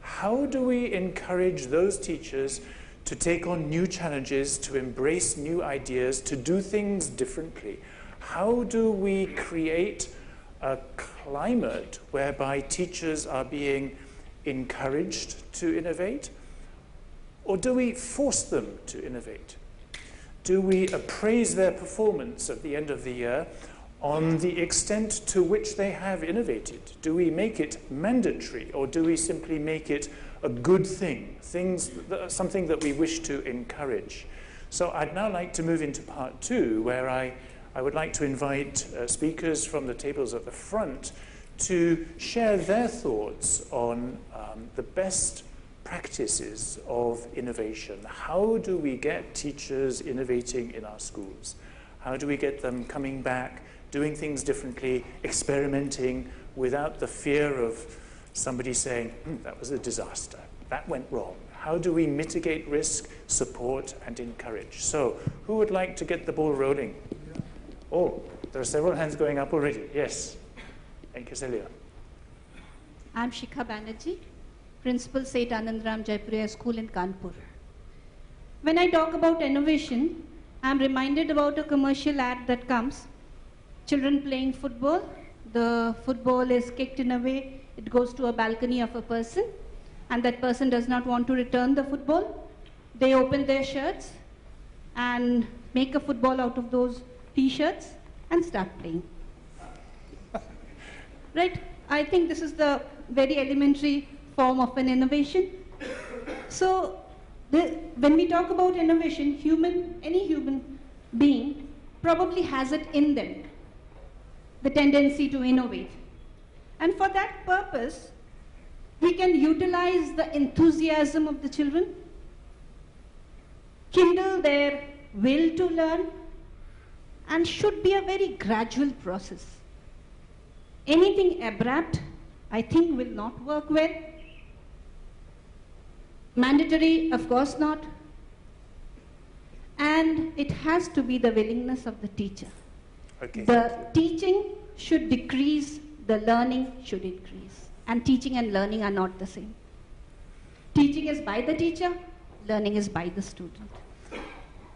How do we encourage those teachers to take on new challenges, to embrace new ideas, to do things differently? How do we create a climate whereby teachers are being encouraged to innovate? Or do we force them to innovate? Do we appraise their performance at the end of the year on the extent to which they have innovated? Do we make it mandatory or do we simply make it a good thing, things that, something that we wish to encourage? So I'd now like to move into part two, where I, I would like to invite uh, speakers from the tables at the front to share their thoughts on um, the best practices of innovation. How do we get teachers innovating in our schools? How do we get them coming back, doing things differently, experimenting without the fear of somebody saying, hmm, that was a disaster, that went wrong? How do we mitigate risk, support, and encourage? So, who would like to get the ball rolling? Oh, there are several hands going up already. Yes. Thank you, Celia. I'm Shikha Banerjee, Principal Seth Anandram Jaipuria School in Kanpur. When I talk about innovation, I'm reminded about a commercial ad that comes. Children playing football, the football is kicked in a way, it goes to a balcony of a person, and that person does not want to return the football. They open their shirts and make a football out of those t-shirts and start playing. right? I think this is the very elementary form of an innovation. So the, when we talk about innovation, human, any human being probably has it in them, the tendency to innovate. And for that purpose, we can utilize the enthusiasm of the children, kindle their will to learn, and should be a very gradual process. Anything abrupt, I think, will not work well. Mandatory, of course not. And it has to be the willingness of the teacher. Okay. The teaching should decrease, the learning should increase. And teaching and learning are not the same. Teaching is by the teacher, learning is by the student.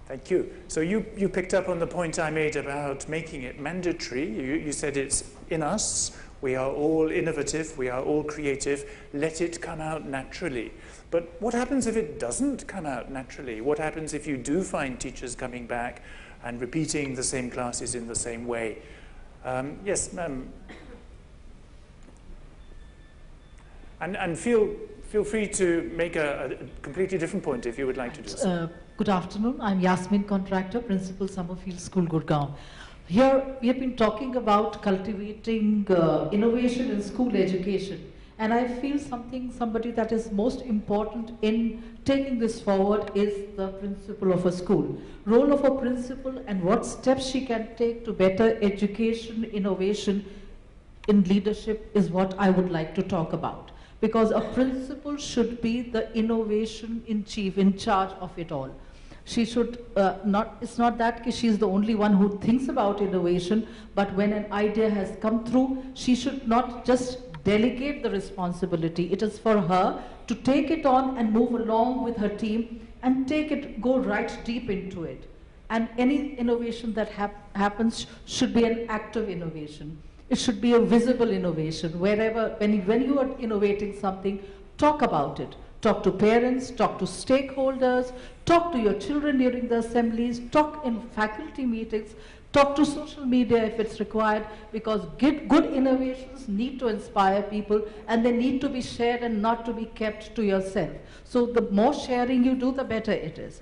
Thank you. So you, you picked up on the point I made about making it mandatory. You, you said it's in us. We are all innovative. We are all creative. Let it come out naturally. But what happens if it doesn't come out naturally? What happens if you do find teachers coming back and repeating the same classes in the same way? Um, yes, ma'am. And, and feel, feel free to make a, a completely different point if you would like to do so. Uh, good afternoon. I'm Yasmin Contractor, Principal Summerfield School, Gurgaon. Here we have been talking about cultivating uh, innovation in school education. And I feel something, somebody that is most important in taking this forward is the principal of a school. Role of a principal and what steps she can take to better education, innovation in leadership is what I would like to talk about. Because a principal should be the innovation in chief, in charge of it all. She should uh, not, it's not that she's the only one who thinks about innovation, but when an idea has come through, she should not just delegate the responsibility. It is for her to take it on and move along with her team and take it, go right deep into it. And any innovation that hap happens should be an active innovation. It should be a visible innovation. Wherever, when, when you are innovating something, talk about it. Talk to parents, talk to stakeholders, talk to your children during the assemblies, talk in faculty meetings, talk to social media if it's required, because good, good innovations need to inspire people and they need to be shared and not to be kept to yourself. So the more sharing you do, the better it is.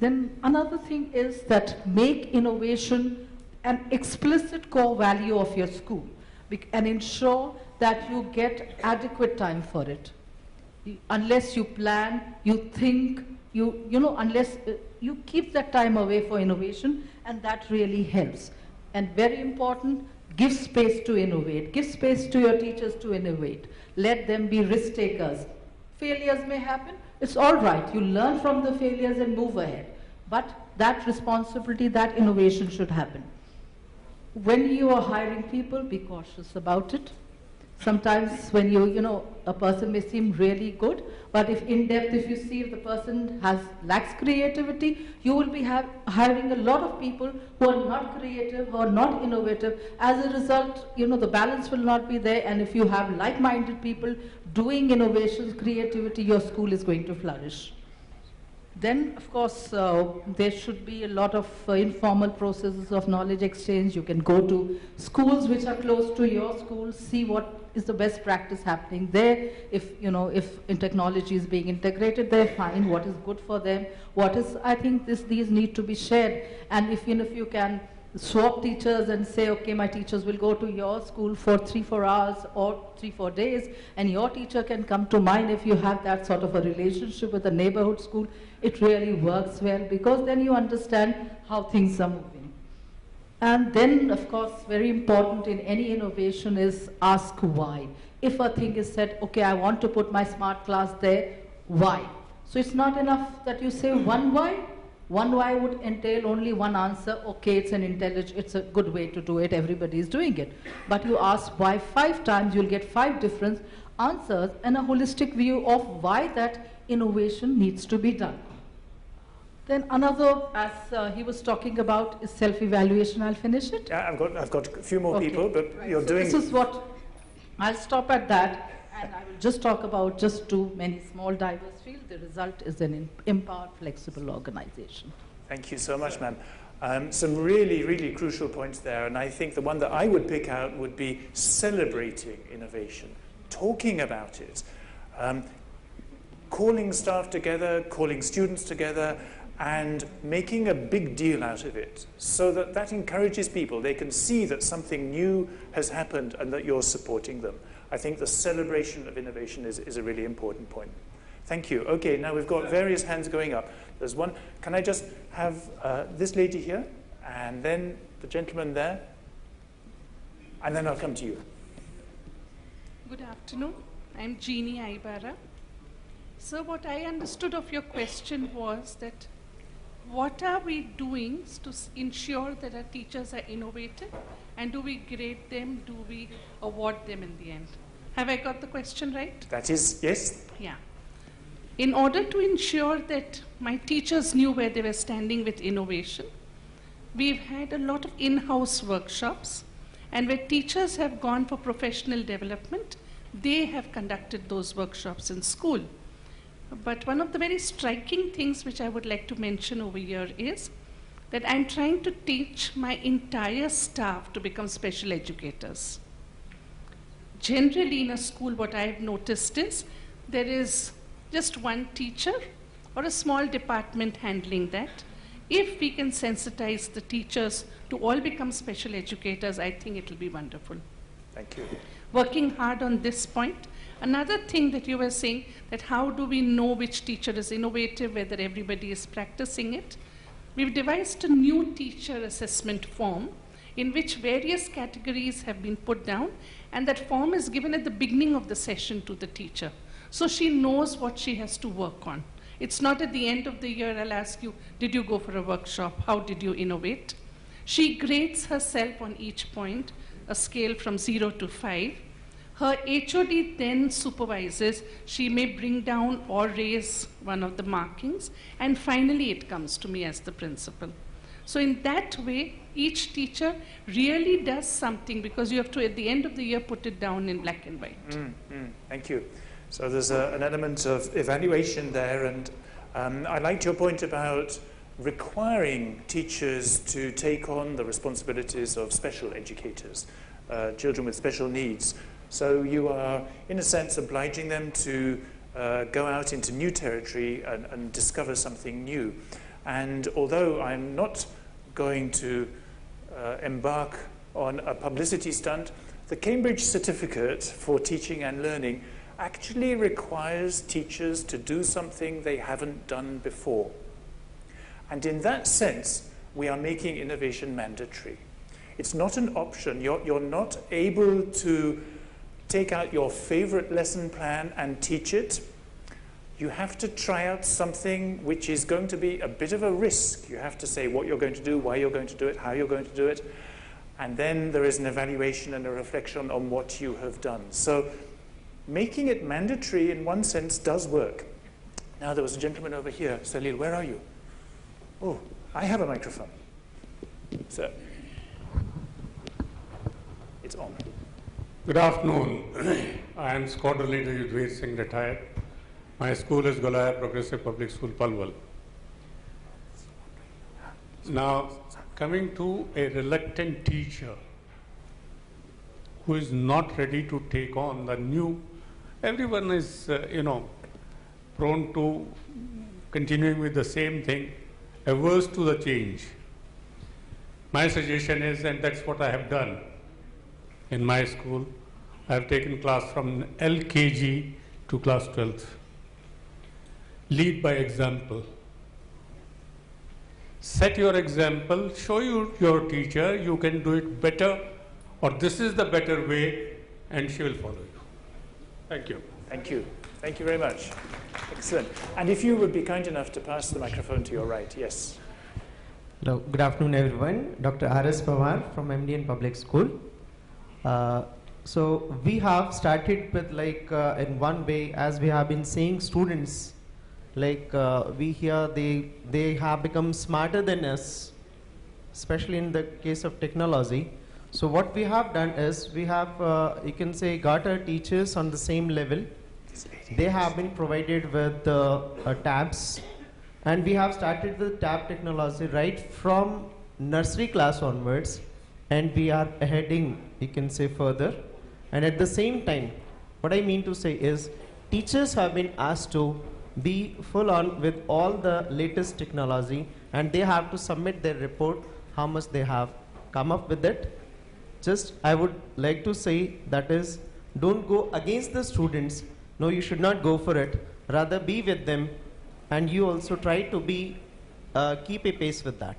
Then another thing is that make innovation an explicit core value of your school and ensure that you get adequate time for it unless you plan, you think, you, you know, unless uh, you keep that time away for innovation, and that really helps. And very important, give space to innovate. Give space to your teachers to innovate. Let them be risk takers. Failures may happen. It's all right. You learn from the failures and move ahead. But that responsibility, that innovation should happen. When you are hiring people, be cautious about it. Sometimes when you, you know, a person may seem really good, but if in depth, if you see if the person has lacks creativity, you will be hiring a lot of people who are not creative, who are not innovative. As a result, you know, the balance will not be there. And if you have like-minded people doing innovations, creativity, your school is going to flourish. Then, of course, uh, there should be a lot of uh, informal processes of knowledge exchange. You can go to schools which are close to your school, see what is the best practice happening there. If you know, if in technology is being integrated there, fine. What is good for them? What is? I think this these need to be shared. And if you know, if you can swap teachers and say, okay, my teachers will go to your school for three, four hours or three, four days, and your teacher can come to mine if you have that sort of a relationship with a neighborhood school, it really works well because then you understand how things are moving. And then, of course, very important in any innovation is ask why. If a thing is said, okay, I want to put my smart class there, why? So it's not enough that you say one why, one why would entail only one answer, okay, it's an intelligent, it's a good way to do it, everybody is doing it. But you ask why five times, you'll get five different answers and a holistic view of why that innovation needs to be done. Then another, as uh, he was talking about, is self-evaluation. I'll finish it. Yeah, I've got, I've got a few more Okay. people, but Right. you're So doing... This is what, I'll stop at that, and I will just talk about just too many small diverse fields. The result is an empowered, flexible organization. Thank you so much, ma'am. Um, some really, really crucial points there, and I think the one that I would pick out would be celebrating innovation, talking about it, um, calling staff together, calling students together, and making a big deal out of it so that that encourages people. They can see that something new has happened and that you're supporting them. I think the celebration of innovation is, is a really important point. Thank you. Okay, now we've got various hands going up. There's one. Can I just have uh, this lady here, and then the gentleman there, and then I'll come to you. Good afternoon. I'm Jeannie Aibara. So, what I understood of your question was that what are we doing to ensure that our teachers are innovative and do we grade them, do we award them in the end? Have I got the question right? That is, yes? Yeah. In order to ensure that my teachers knew where they were standing with innovation, we've had a lot of in house workshops, and where teachers have gone for professional development, they have conducted those workshops in school. But one of the very striking things which I would like to mention over here is that I'm trying to teach my entire staff to become special educators. Generally, in a school, what I've noticed is there is just one teacher or a small department handling that. If we can sensitize the teachers to all become special educators, I think it will be wonderful. Thank you. Working hard on this point. Another thing that you were saying that how do we know which teacher is innovative, whether everybody is practicing it? We've devised a new teacher assessment form in which various categories have been put down, and that form is given at the beginning of the session to the teacher. So she knows what she has to work on. It's not at the end of the year, I'll ask you, did you go for a workshop? How did you innovate? She grades herself on each point, a scale from zero to five. Her HOD then supervises, she may bring down or raise one of the markings, and finally it comes to me as the principal. So, in that way, each teacher really does something because you have to, at the end of the year, put it down in black and white. Mm, mm, thank you. So there's a, an element of evaluation there, and um, I liked your point about requiring teachers to take on the responsibilities of special educators, uh, children with special needs. So you are, in a sense, obliging them to uh, go out into new territory and, and discover something new. And although I'm not going to uh, embark on a publicity stunt, the Cambridge Certificate for Teaching and Learning actually requires teachers to do something they haven't done before. And in that sense, we are making innovation mandatory. It's not an option. You're, you're not able to take out your favorite lesson plan and teach it. You have to try out something which is going to be a bit of a risk. You have to say what you're going to do, why you're going to do it, how you're going to do it. and then there is an evaluation and a reflection on what you have done. So making it mandatory in one sense does work. Now there was a gentleman over here. Salil, where are you? Oh, I have a microphone. Sir. It's on. Good afternoon. I am Squadron Leader Yudhveer Singh, retired. My school is Golaya Progressive Public School, Palwal. Now, coming to a reluctant teacher who is not ready to take on the new, everyone is, uh, you know, prone to continuing with the same thing, averse to the change. My suggestion is, and that's what I have done in my school, I have taken class from LKG to class 12th. Lead by example. Set your example, show you your teacher, you can do it better, or this is the better way, and she will follow you. Thank you. Thank you. Thank you very much. Excellent. And if you would be kind enough to pass the microphone to your right, yes. Hello, good afternoon everyone. Dr. R.S. Pawar from MDN Public School. Uh, so we have started with like uh, in one way as we have been seeing students like uh, we hear they they have become smarter than us especially in the case of technology. So what we have done is we have uh, you can say got our teachers on the same level. They have been provided with uh, uh, tabs. And we have started with tab technology right from nursery class onwards. And we are heading you can say further and at the same time what i mean to say is teachers have been asked to be full on with all the latest technology and they have to submit their report how much they have come up with it. Just i would like to say that is don't go against the students. No you should not go for it. Rather be with them and you also try to be uh, keep a pace with that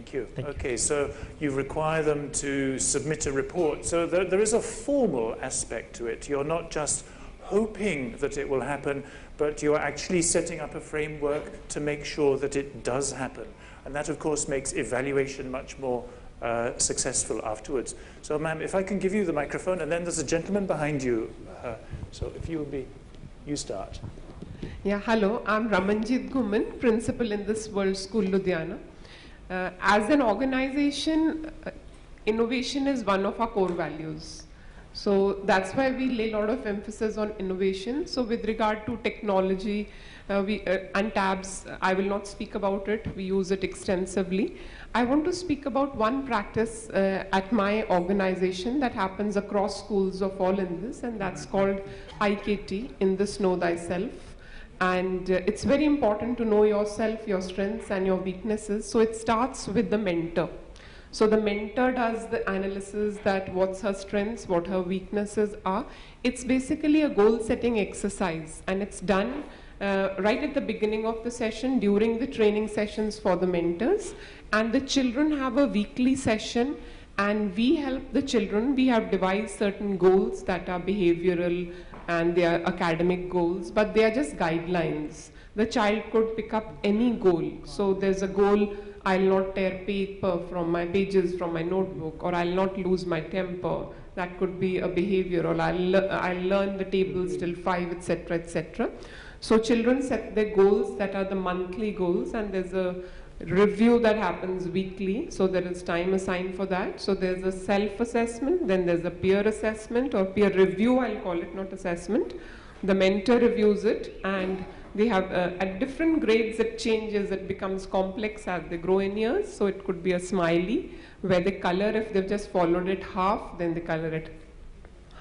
Thank you. okay, so you require them to submit a report. So there, there is a formal aspect to it. You're not just hoping that it will happen, but you're actually setting up a framework to make sure that it does happen. And that, of course, makes evaluation much more uh, successful afterwards. So, ma'am, if I can give you the microphone, and then there's a gentleman behind you. Uh, so, if you would be, you start. Yeah, hello. I'm Ramanjit Guman, principal in this World School, Ludhiana. Uh, as an organization, uh, innovation is one of our core values. So that's why we lay a lot of emphasis on innovation. So with regard to technology uh, we, uh, and tabs, I will not speak about it. We use it extensively. I want to speak about one practice uh, at my organization that happens across schools of all in this, and that's called IKT, in this Know Thyself. And uh, it's very important to know yourself, your strengths and your weaknesses. So it starts with the mentor. So the mentor does the analysis that what's her strengths, what her weaknesses are. It's basically a goal setting exercise and it's done uh, right at the beginning of the session during the training sessions for the mentors. And the children have a weekly session and we help the children. We have devised certain goals that are behavioral and their academic goals, but they are just guidelines. The child could pick up any goal. So there's a goal I'll not tear paper from my pages from my notebook, or I'll not lose my temper. That could be a behavior, or I'll, I'll learn the tables till five, etc., etc. So children set their goals that are the monthly goals, and there's a review that happens weekly. So there is time assigned for that. So there's a self-assessment, then there's a peer assessment or peer review. I'll call it not assessment. The mentor reviews it, and they have uh, at different grades it changes it becomes complex as they grow in years so it could be a smiley where they color if they've just followed it half then they color it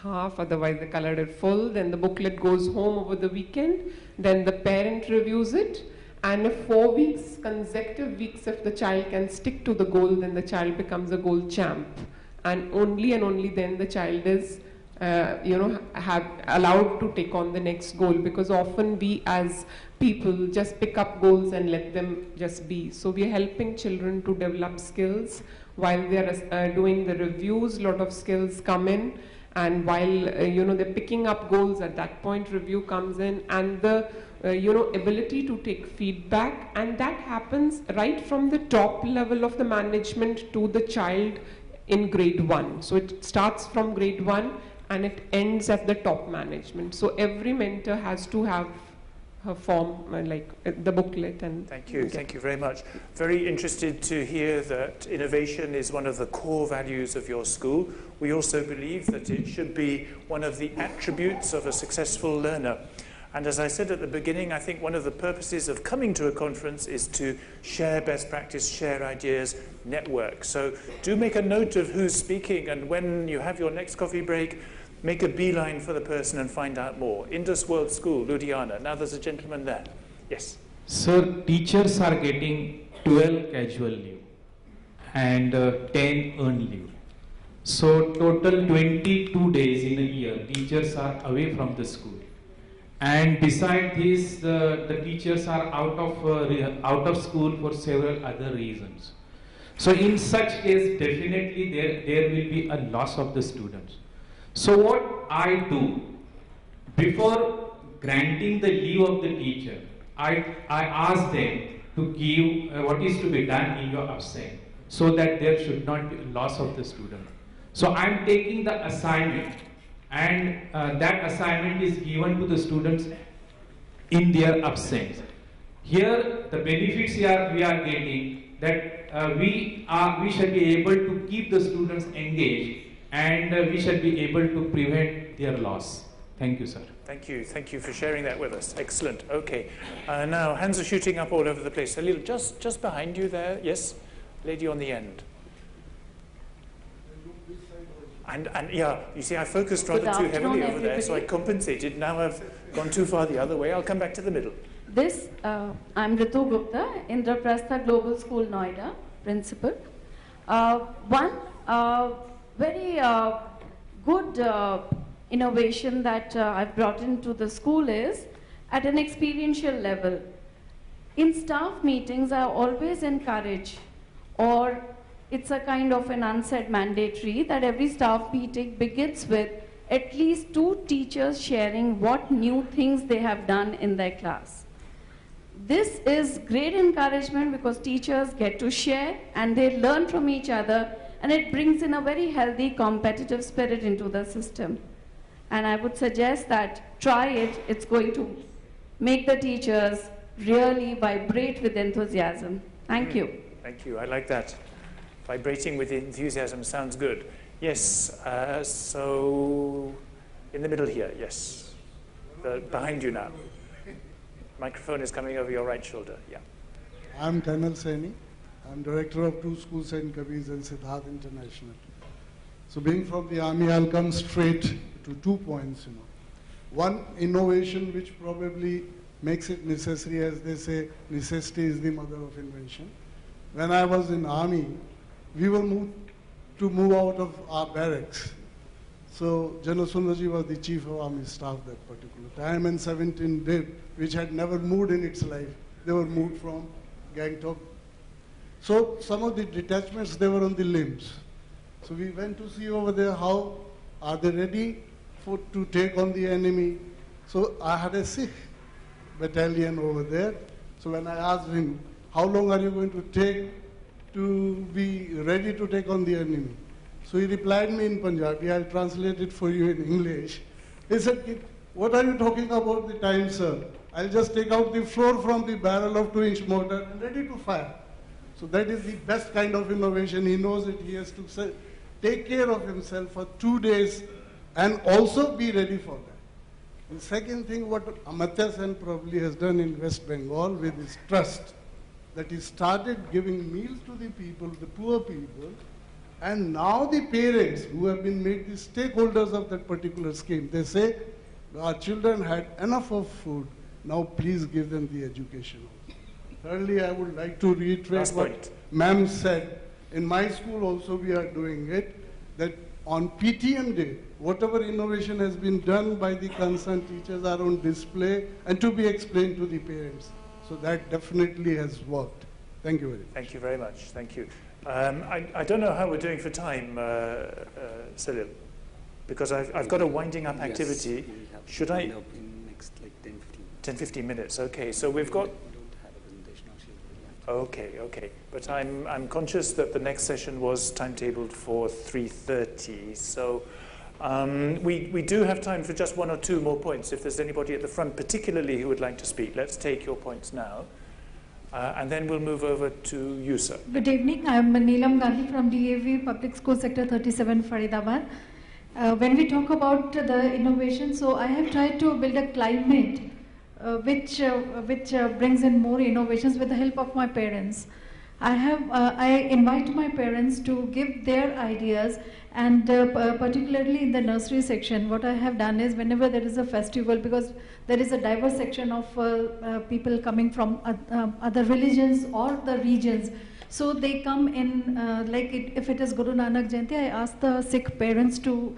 half otherwise they color it full then the booklet goes home over the weekend then the parent reviews it and if four weeks consecutive weeks if the child can stick to the goal then the child becomes a goal champ and only and only then the child is uh, you know, have allowed to take on the next goal because often we as people just pick up goals and let them just be. So we are helping children to develop skills while they are uh, doing the reviews. Lot of skills come in, and while uh, you know they're picking up goals, at that point review comes in, and the uh, you know ability to take feedback, and that happens right from the top level of the management to the child in grade one. So it starts from grade one and it ends at the top management. So every mentor has to have her form, uh, like uh, the booklet and. Thank you, thank you very much. Very interested to hear that innovation is one of the core values of your school. We also believe that it should be one of the attributes of a successful learner. And as I said at the beginning, I think one of the purposes of coming to a conference is to share best practice, share ideas, network. So do make a note of who's speaking, and when you have your next coffee break, make a beeline for the person and find out more. Indus World School, Ludhiana. Now there's a gentleman there. Yes. Sir, teachers are getting 12 casual leave and uh, 10 earned leave. So total 22 days in a year, teachers are away from the school. And besides this, uh, the teachers are out of uh, out of school for several other reasons. So in such case, definitely there there will be a loss of the students. So what I do before granting the leave of the teacher, I, I ask them to give uh, what is to be done in your absence so that there should not be loss of the student. So I am taking the assignment and uh, that assignment is given to the students in their absence. Here the benefits we are, we are getting that uh, we are we shall be able to keep the students engaged and uh, we shall be able to prevent their loss. Thank you, sir. Thank you. Thank you for sharing that with us. Excellent. Okay. Uh, now, hands are shooting up all over the place. A little just, just behind you there. Yes? Lady on the end. And, and yeah, you see, I focused Good rather too heavily over there, so I compensated. Now I've gone too far the other way. I'll come back to the middle. This, uh, I'm Ritu Gupta, Indraprastha Global School, Noida, principal. Uh, one uh, very uh, good uh, innovation that uh, I've brought into the school is at an experiential level. In staff meetings, I always encourage, or it's a kind of an unsaid mandatory, that every staff meeting begins with at least two teachers sharing what new things they have done in their class. This is great encouragement because teachers get to share and they learn from each other and it brings in a very healthy competitive spirit into the system. And I would suggest that try it. It's going to make the teachers really vibrate with enthusiasm. Thank you. Thank you. I like that. Vibrating with enthusiasm sounds good. Yes. Uh, so, in the middle here. Yes. The, behind you now. Microphone is coming over your right shoulder. Yeah. I'm Colonel Saini. I'm director of two schools, St. Kabir's and Siddharth International. So being from the army, I'll come straight to two points, you know. One, innovation, which probably makes it necessary, as they say, necessity is the mother of invention. When I was in army, we were moved to move out of our barracks. So General Sundarji was the chief of army staff that particular time, and 17 did, which had never moved in its life. They were moved from Gangtok. So some of the detachments, they were on the limbs. So we went to see over there how are they ready for, to take on the enemy. So I had a Sikh battalion over there. So when I asked him, how long are you going to take to be ready to take on the enemy? So he replied me in Punjabi, I'll translate it for you in English. He said, what are you talking about the time, sir? I'll just take out the flour from the barrel of two inch mortar and ready to fire. So that is the best kind of innovation. He knows it. He has to take care of himself for two days and also be ready for that. The second thing, what Amartya Sen probably has done in West Bengal with his trust, that he started giving meals to the people, the poor people, and now the parents who have been made the stakeholders of that particular scheme, they say, our children had enough of food, now please give them the education. Thirdly, I would like to reiterate Last what ma'am said. In my school also we are doing it, that on PTM day, whatever innovation has been done by the concerned teachers are on display and to be explained to the parents. So that definitely has worked. Thank you very much. Thank you very much. Thank you. Um, I, I don't know how we're doing for time, uh, uh, Salil, because I've, I've got a winding up Yes, activity. we'll have Should I? up in next like 10, 15 10, 15 minutes. Okay, so we've got. Okay, okay. But I'm, I'm conscious that the next session was timetabled for 3.30. So um, we, we do have time for just one or two more points. If there's anybody at the front particularly who would like to speak, let's take your points now. Uh, and then we'll move over to you, sir. Good evening. I'm Neelam Gandhi from DAV Public School Sector 37, Faridabad. Uh, when we talk about the innovation, so I have tried to build a climate uh, which, uh, which uh, brings in more innovations with the help of my parents. I have, uh, I invite my parents to give their ideas and uh, particularly in the nursery section, what I have done is whenever there is a festival, because there is a diverse section of uh, uh, people coming from um, other religions or the regions. So they come in, uh, like it, if it is Guru Nanak Jayanti, I ask the Sikh parents to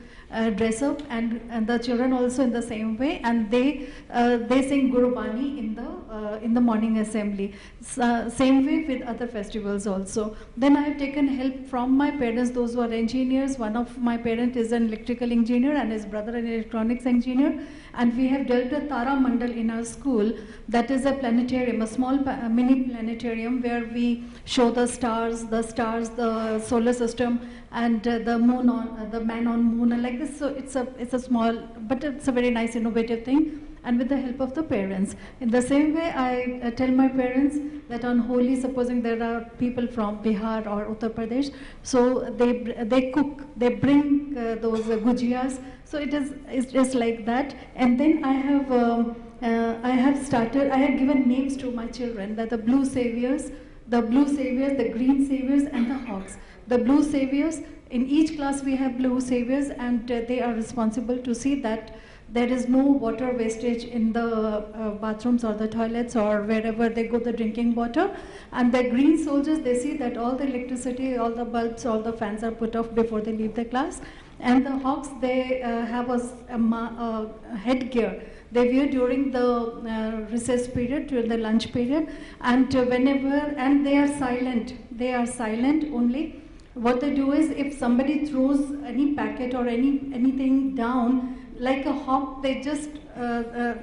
dress up and, and the children also in the same way and they uh, they sing Guru Bani in the uh, in the morning assembly. Uh, same way with other festivals also. Then I have taken help from my parents, those who are engineers. One of my parents is an electrical engineer and his brother an electronics engineer. And we have dealt a Tara Mandal in our school that is a planetarium, a small mini planetarium where we show the stars, the stars, the solar system, and uh, the moon on uh, the man on moon, and like this. So it's a it's a small, but it's a very nice innovative thing. And with the help of the parents. In the same way, I uh, tell my parents that on Holi, supposing there are people from Bihar or Uttar Pradesh, so they they cook, they bring uh, those uh, gujiyas. So it is it's just like that. And then I have um, uh, I have started. I have given names to my children that the blue saviors, the blue saviors, the green saviors, and the hawks. The blue saviors. In each class, we have blue saviors, and uh, they are responsible to see that there is no water wastage in the uh, bathrooms or the toilets or wherever they go the drinking water. And the green soldiers they see that all the electricity all the bulbs all the fans are put off before they leave the class. And the hawks they uh, have a, ma- uh, headgear. They wear during the uh, recess period during the lunch period. And uh, whenever and they are silent. They are silent only what they do is if somebody throws any packet or any anything down like a hop, they just uh, uh,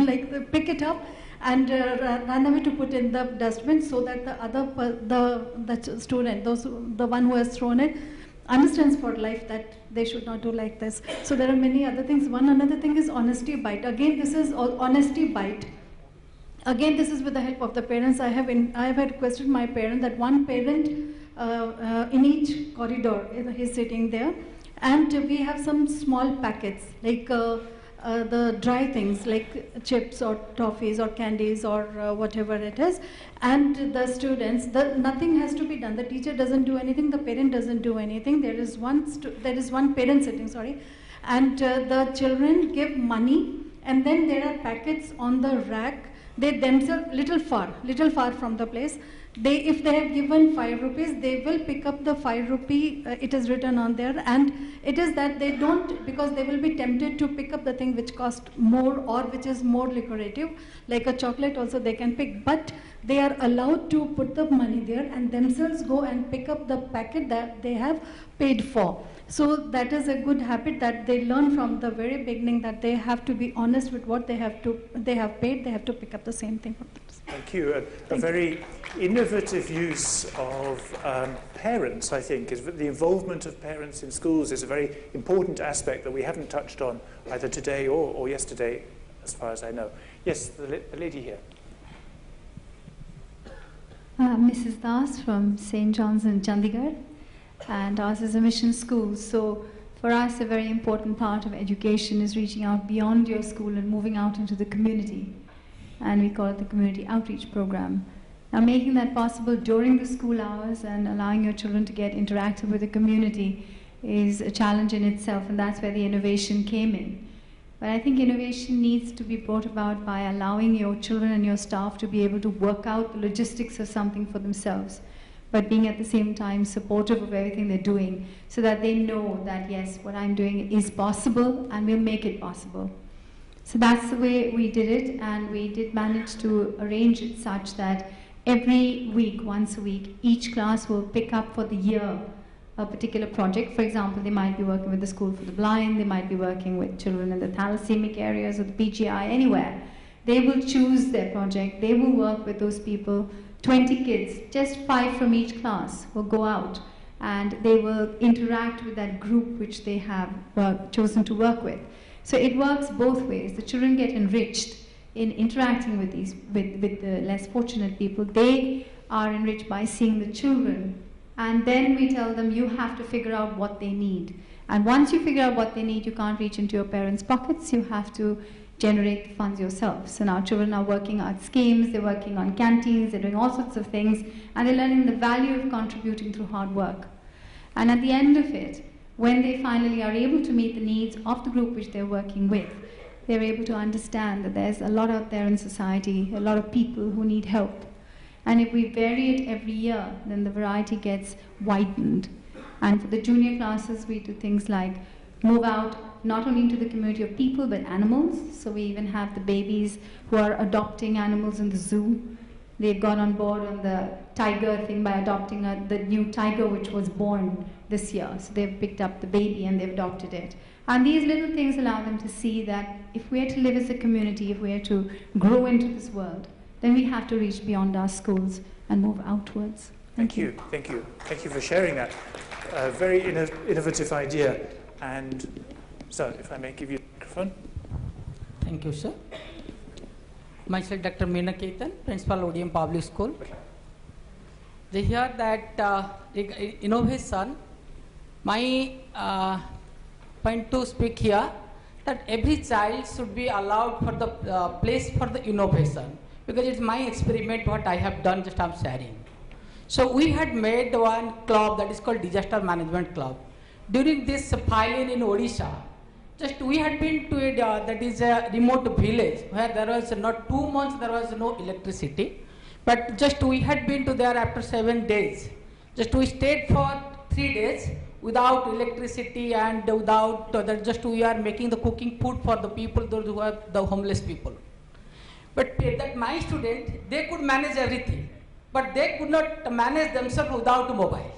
like they pick it up and uh, run away to put in the dustbin so that the other the the student those the one who has thrown it understands for life that they should not do like this. So there are many other things. One another thing is honesty bite. Again this is honesty bite. Again, this is with the help of the parents. I have in, I have requested my parent that one parent in each corridor is he's sitting there, and we have some small packets like uh, uh, the dry things like chips or toffees or candies or uh, whatever it is, and the students. The, nothing has to be done. The teacher doesn't do anything. The parent doesn't do anything. There is one there is one parent sitting. Sorry, and uh, the children give money, and then there are packets on the rack they themselves little far little far from the place they if they have given 5 rupees they will pick up the 5 rupee uh, it is written on there. And it is that they don't because they will be tempted to pick up the thing which cost more or which is more lucrative. Like a chocolate also they can pick but they are allowed to put the money there and themselves go and pick up the packet that they have paid for so that is a good habit that they learn from the very beginning that they have to be honest with what they have to they have paid they have to pick up the same thing from them. Thank you. A, a very innovative use of um, parents, I think, is the involvement of parents in schools is a very important aspect that we haven't touched on either today or, or yesterday, as far as I know. Yes, the, the lady here. Uh, Mrs. Das from St. John's in Chandigarh, and ours is a mission school. So, for us, a very important part of education is reaching out beyond your school and moving out into the community. And we call it the Community Outreach Program. Now, making that possible during the school hours and allowing your children to get interactive with the community is a challenge in itself, and that's where the innovation came in. But I think innovation needs to be brought about by allowing your children and your staff to be able to work out the logistics of something for themselves, but being at the same time supportive of everything they're doing so that they know that, yes, what I'm doing is possible and we'll make it possible. So that's the way we did it, and we did manage to arrange it such that every week, once a week, each class will pick up for the year a particular project. For example, they might be working with the School for the Blind, they might be working with children in the thalassemic areas or the PGI, anywhere. They will choose their project, they will work with those people. 20 kids, just five from each class, will go out and they will interact with that group which they have uh, chosen to work with. So it works both ways. The children get enriched in interacting with these with, with the less fortunate people. They are enriched by seeing the children. And then we tell them you have to figure out what they need. And once you figure out what they need, you can't reach into your parents' pockets. You have to generate the funds yourself. So now children are working on schemes, they're working on canteens, they're doing all sorts of things, and they're learning the value of contributing through hard work. And at the end of it, when they finally are able to meet the needs of the group which they're working with, they're able to understand that there's a lot out there in society, a lot of people who need help. And if we vary it every year, then the variety gets widened. And for the junior classes, we do things like move out not only into the community of people but animals. So we even have the babies who are adopting animals in the zoo. They've gone on board on the tiger thing by adopting a, the new tiger which was born this year. So they've picked up the baby and they've adopted it. And these little things allow them to see that if we are to live as a community, if we are to grow into this world, then we have to reach beyond our schools and move outwards. Thank you, thank you. Thank you for sharing that. A very inno- innovative idea. And so, if I may give you the microphone. Thank you, sir. Myself, Dr. Meena Ketan, Principal ODM Public School. They hear that uh, innovation, my uh, point to speak here, that every child should be allowed for the uh, place for the innovation because it's my experiment what I have done just I'm sharing. So we had made one club that is called Disaster Management Club. During this Phailin in Odisha, just we had been to it, uh, that is a remote village where there was not two months there was no electricity, but just we had been to there after seven days. Just we stayed for three days without electricity and without uh, that just we are making the cooking food for the people those who are the homeless people. But that my student they could manage everything, but they could not manage themselves without mobile.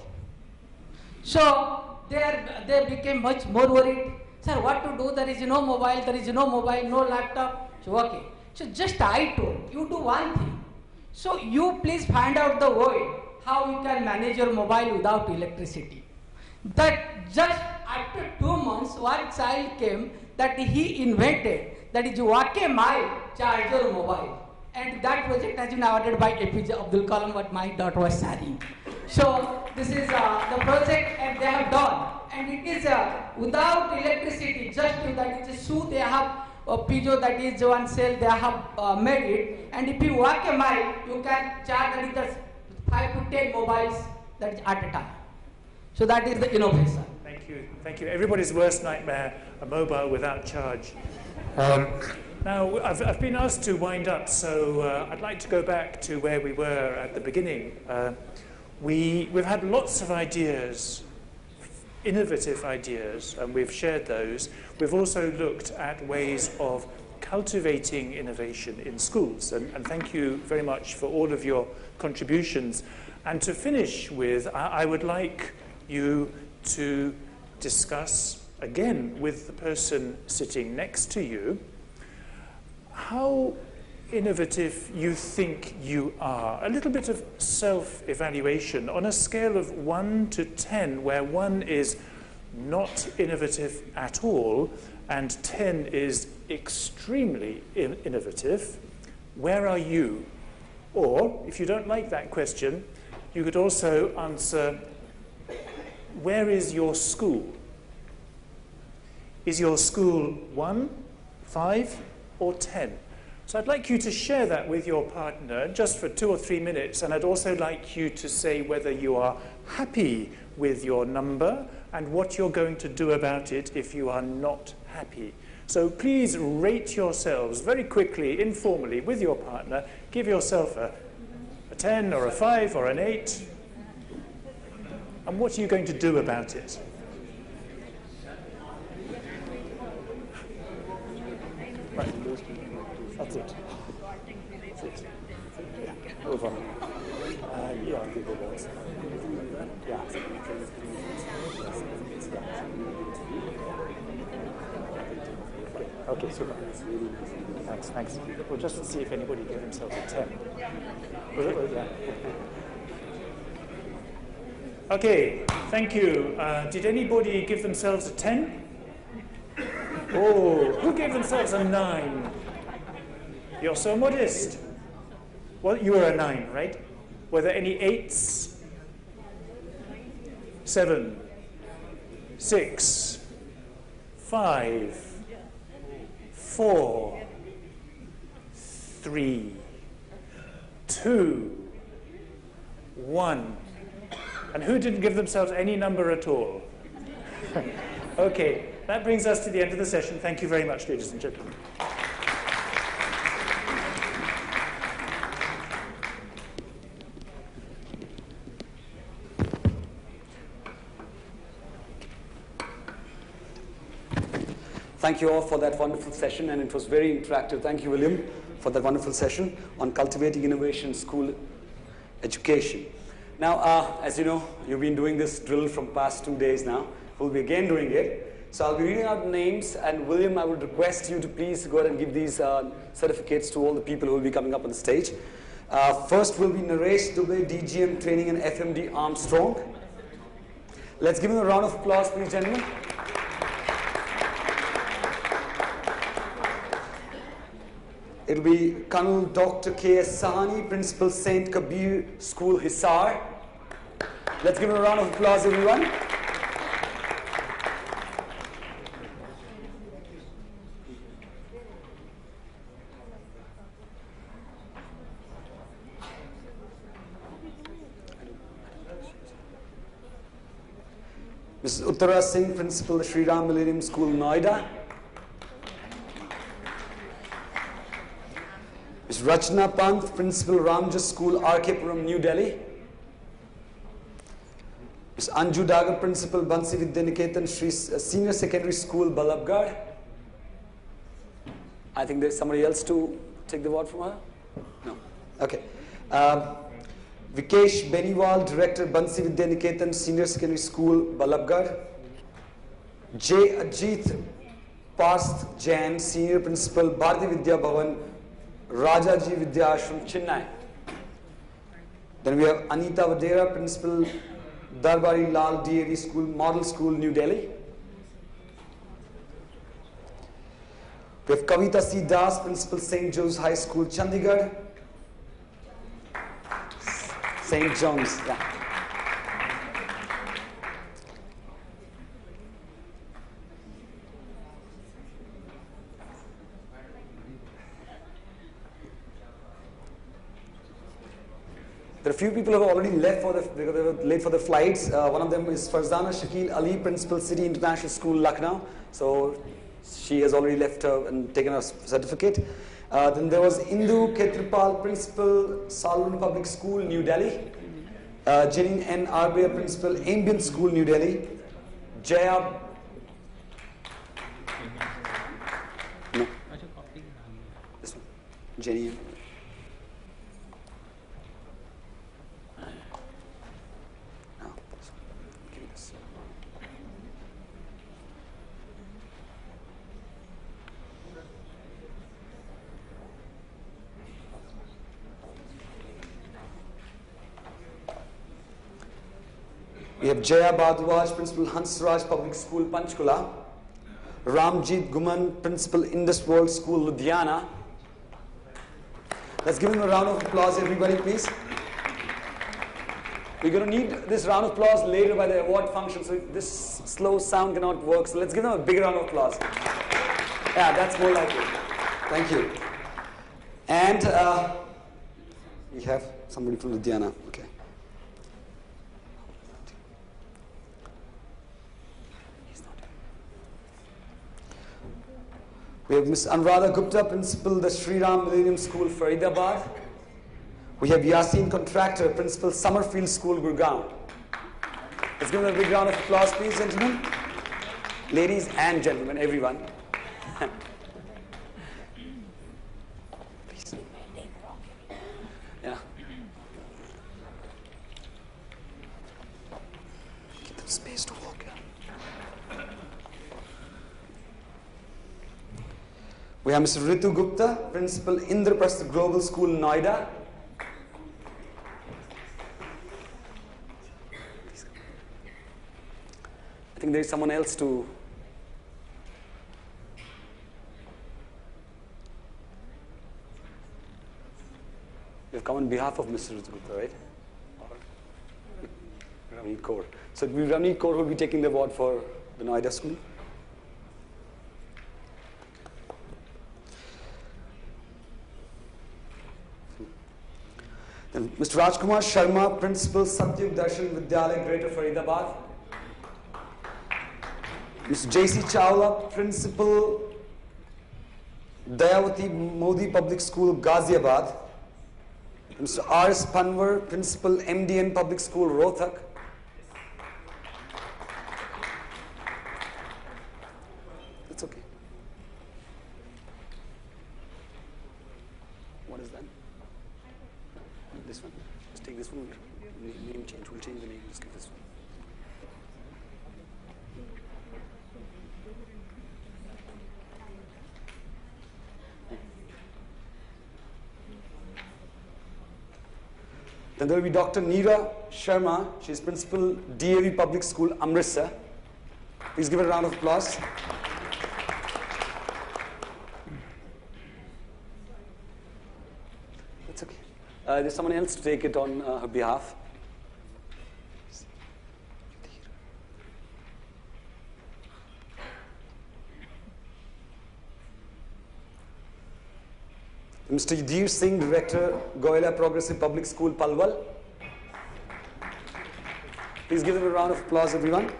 So they are, they became much more worried. Sir, what to do? There is no mobile, there is no mobile, no laptop. So okay. So just I told you do one thing. So you please find out the way how you can manage your mobile without electricity. That just after two months, one child came that he invented that is my charger mobile. And that project has been awarded by APJ Abdul Kalam, what my daughter was sharing. So this is uh, the project and they have done. And it is uh, without electricity, just with that is a shoe they have a piezo that is one cell they have uh, made it. And if you walk a mile, you can charge that is the 5 to 10 mobiles that is at a time. So that is the innovation. Thank you, thank you. Everybody's worst nightmare, a mobile without charge. Um, now, I've, I've been asked to wind up, so uh, I'd like to go back to where we were at the beginning. Uh, we, we've had lots of ideas, innovative ideas, and we've shared those. We've also looked at ways of cultivating innovation in schools, and, and thank you very much for all of your contributions. And to finish with, I, I would like you to discuss again with the person sitting next to you how innovative you think you are. A little bit of self evaluation on a scale of 1 to 10, where 1 is not innovative at all and 10 is extremely in- innovative. Where are you? Or, if you don't like that question, you could also answer where is your school? Is your school 1, 5, or 10? So I'd like you to share that with your partner just for two or three minutes, and I'd also like you to say whether you are happy with your number and what you're going to do about it if you are not happy. So please rate yourselves very quickly, informally, with your partner. Give yourself a, a 10 or a 5 or an 8. And what are you going to do about it? Right. That's it. That's it. Yeah. Over. Uh, yeah, I think it was. Yeah. Okay, super. Thanks, thanks. We'll just see if anybody gave themselves a 10. Yeah. Okay, thank you. Uh, did anybody give themselves a 10? Oh, who gave themselves a 9? You're so modest. Well, you were a 9, right? Were there any 8s? 7, 6, 5, 4, 3, 2, 1. And who didn't give themselves any number at all? okay, that brings us to the end of the session. Thank you very much, ladies and gentlemen. Thank you all for that wonderful session, and it was very interactive. Thank you, William, for that wonderful session on cultivating innovation school education. Now, uh, as you know, you've been doing this drill from past two days now. We'll be again doing it. So I'll be reading out names, and William, I would request you to please go ahead and give these uh, certificates to all the people who will be coming up on the stage. Uh, first will be Naresh Duble, DGM Training and FMD Armstrong. Let's give him a round of applause, please, gentlemen. It will be Colonel Dr. K.S. Saini, Principal St. Kabir School, Hisar. Let's give him a round of applause, everyone. Mrs. Uttara Singh, Principal, Sri Ram Millennium School, Noida. Ms. Rachna Pant, Principal Ramjas School, RK Puram, New Delhi. Ms. Anju Daga, Principal Bansi Vidyaniketan Sri uh, Senior Secondary School, Balabgarh. I think there's somebody else to take the word from her? No. Okay. Um, Vikesh Beniwal, Director, Bansi Vidyaniketan Senior Secondary School, Balabgarh. J. Ajit Parth Jain, Senior Principal, Bharati Vidya Bhavan, Rajaji Vidya Ashram, Chennai. Then we have Anita Vadera, Principal, Darbari Lal DAV School, Model School, New Delhi. We have Kavita C. Das, Principal, St. Joe's High School, Chandigarh. St. John's, yeah. There are a few people who have already left for the, because they were late for the flights. Uh, one of them is Farzana Shakil Ali, Principal City International School, Lucknow. So she has already left uh, and taken her certificate. Uh, then there was Indu Khetarpal, Principal, Salwan Public School, New Delhi. Uh, Jenin N. Arbia, Principal, Ambient School, New Delhi. Jaya. No. Jenny. We have Jaya Bhardwaj, Principal Hansraj Public School, Panchkula. Ramjit Guman, Principal Indus World School, Ludhiana. Let's give him a round of applause, everybody, please. We're going to need this round of applause later by the award function, so this slow sound cannot work. So let's give them a big round of applause. Yeah, that's more like it. Thank you. And uh, we have somebody from Ludhiana. Okay. We have Ms. Anuradha Gupta, Principal, the Sri Ram Millennium School, Faridabad. We have Yasin Contractor, Principal, Summerfield School, Gurgaon. Let's give them a big round of applause, please, gentlemen. Ladies and gentlemen, everyone. please. Yeah. Give them space to walk. We have Mr. Ritu Gupta, Principal Indraprastha Global School, Noida. I think there is someone else to. You've come on behalf of Mr. Ritu Gupta, right? Ramneet Kaur. So it Kaur will be taking the award for the Noida school. Mr. Rajkumar Sharma, Principal Satyug Darshan Vidyalaya, Greater Faridabad. Mr. J.C. Chawla, Principal Dayavati Modi Public School, Ghaziabad. Mr. R.S. Panwar, Principal MDN Public School, Rohtak. There will be Dr. Neera Sharma. She's principal DAV Public School, Amritsar. Please give her a round of applause. That's okay. Uh, there's someone else to take it on uh, her behalf. Mr. Yudhir Singh, Director, Goyla Progressive Public School, Palwal. Please give them a round of applause, everyone.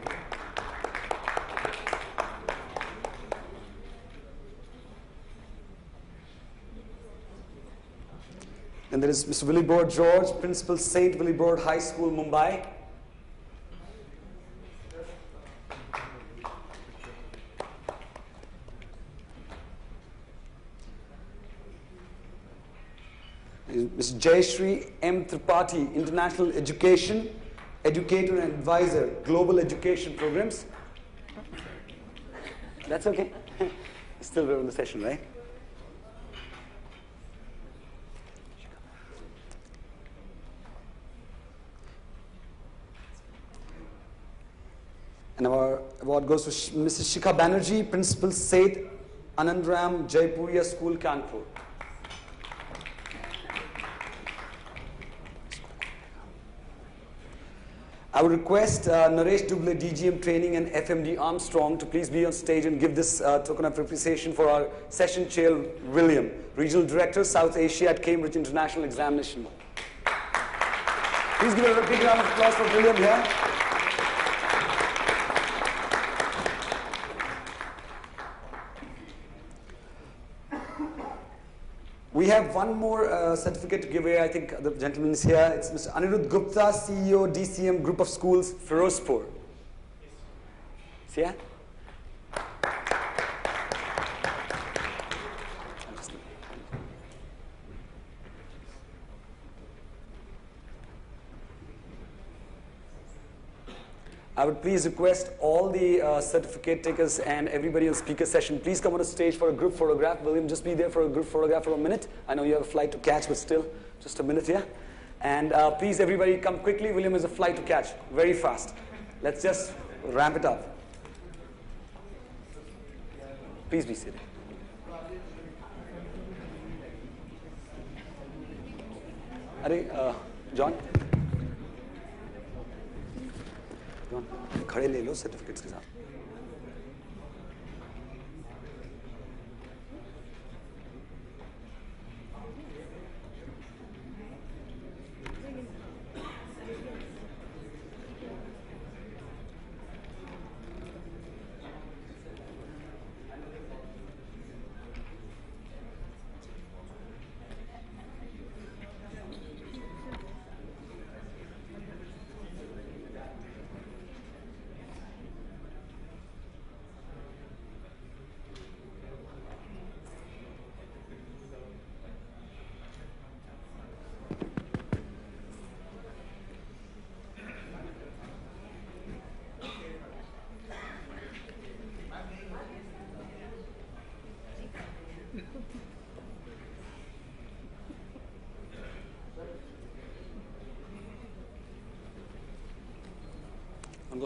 And there is Mr. Willibord George, Principal St. Willibord High School, Mumbai. Mr. Jayashree M. Tripathi, International Education, Educator and Advisor, Global Education Programs. That's okay. Still we're in the session, right? And our award goes to Mrs. Shikha Banerjee, Principal Seth Anandram Jaipuria School, Kanpur. I would request uh, Naresh DGM Training and FMD Armstrong to please be on stage and give this uh, token of appreciation for our session chair, William, Regional Director, South Asia at Cambridge International Examination. Please give a big round of applause for William here. We have one more uh, certificate to give away. I think the gentleman is here. It's Mr. Anirudh Gupta, CEO, DCM Group of Schools, Firozpur. Is he here? I would please request all the uh, certificate takers and everybody in speaker session, please come on the stage for a group photograph. William, just be there for a group photograph for a minute. I know you have a flight to catch, but still, just a minute here. And uh, please, everybody, come quickly. William has a flight to catch, very fast. Let's just ramp it up. Please be seated. Are, uh, John? खड़े ले लो certificates के साथ।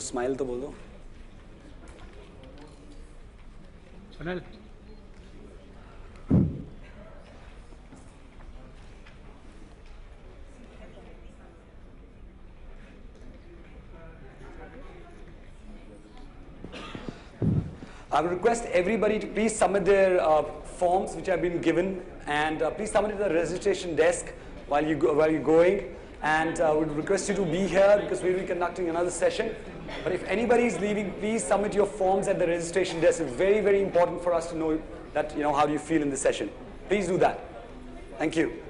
Smile तो बोल दो Sunil. I will request everybody to please submit their uh, forms which have been given and uh, please submit it to the registration desk while, you go, while you're going. And uh, would request you to be here because we'll be conducting another session. But if anybody is leaving, please submit your forms at the registration desk. It's very, very important for us to know that, you know, how do you feel in the session. Please do that. Thank you.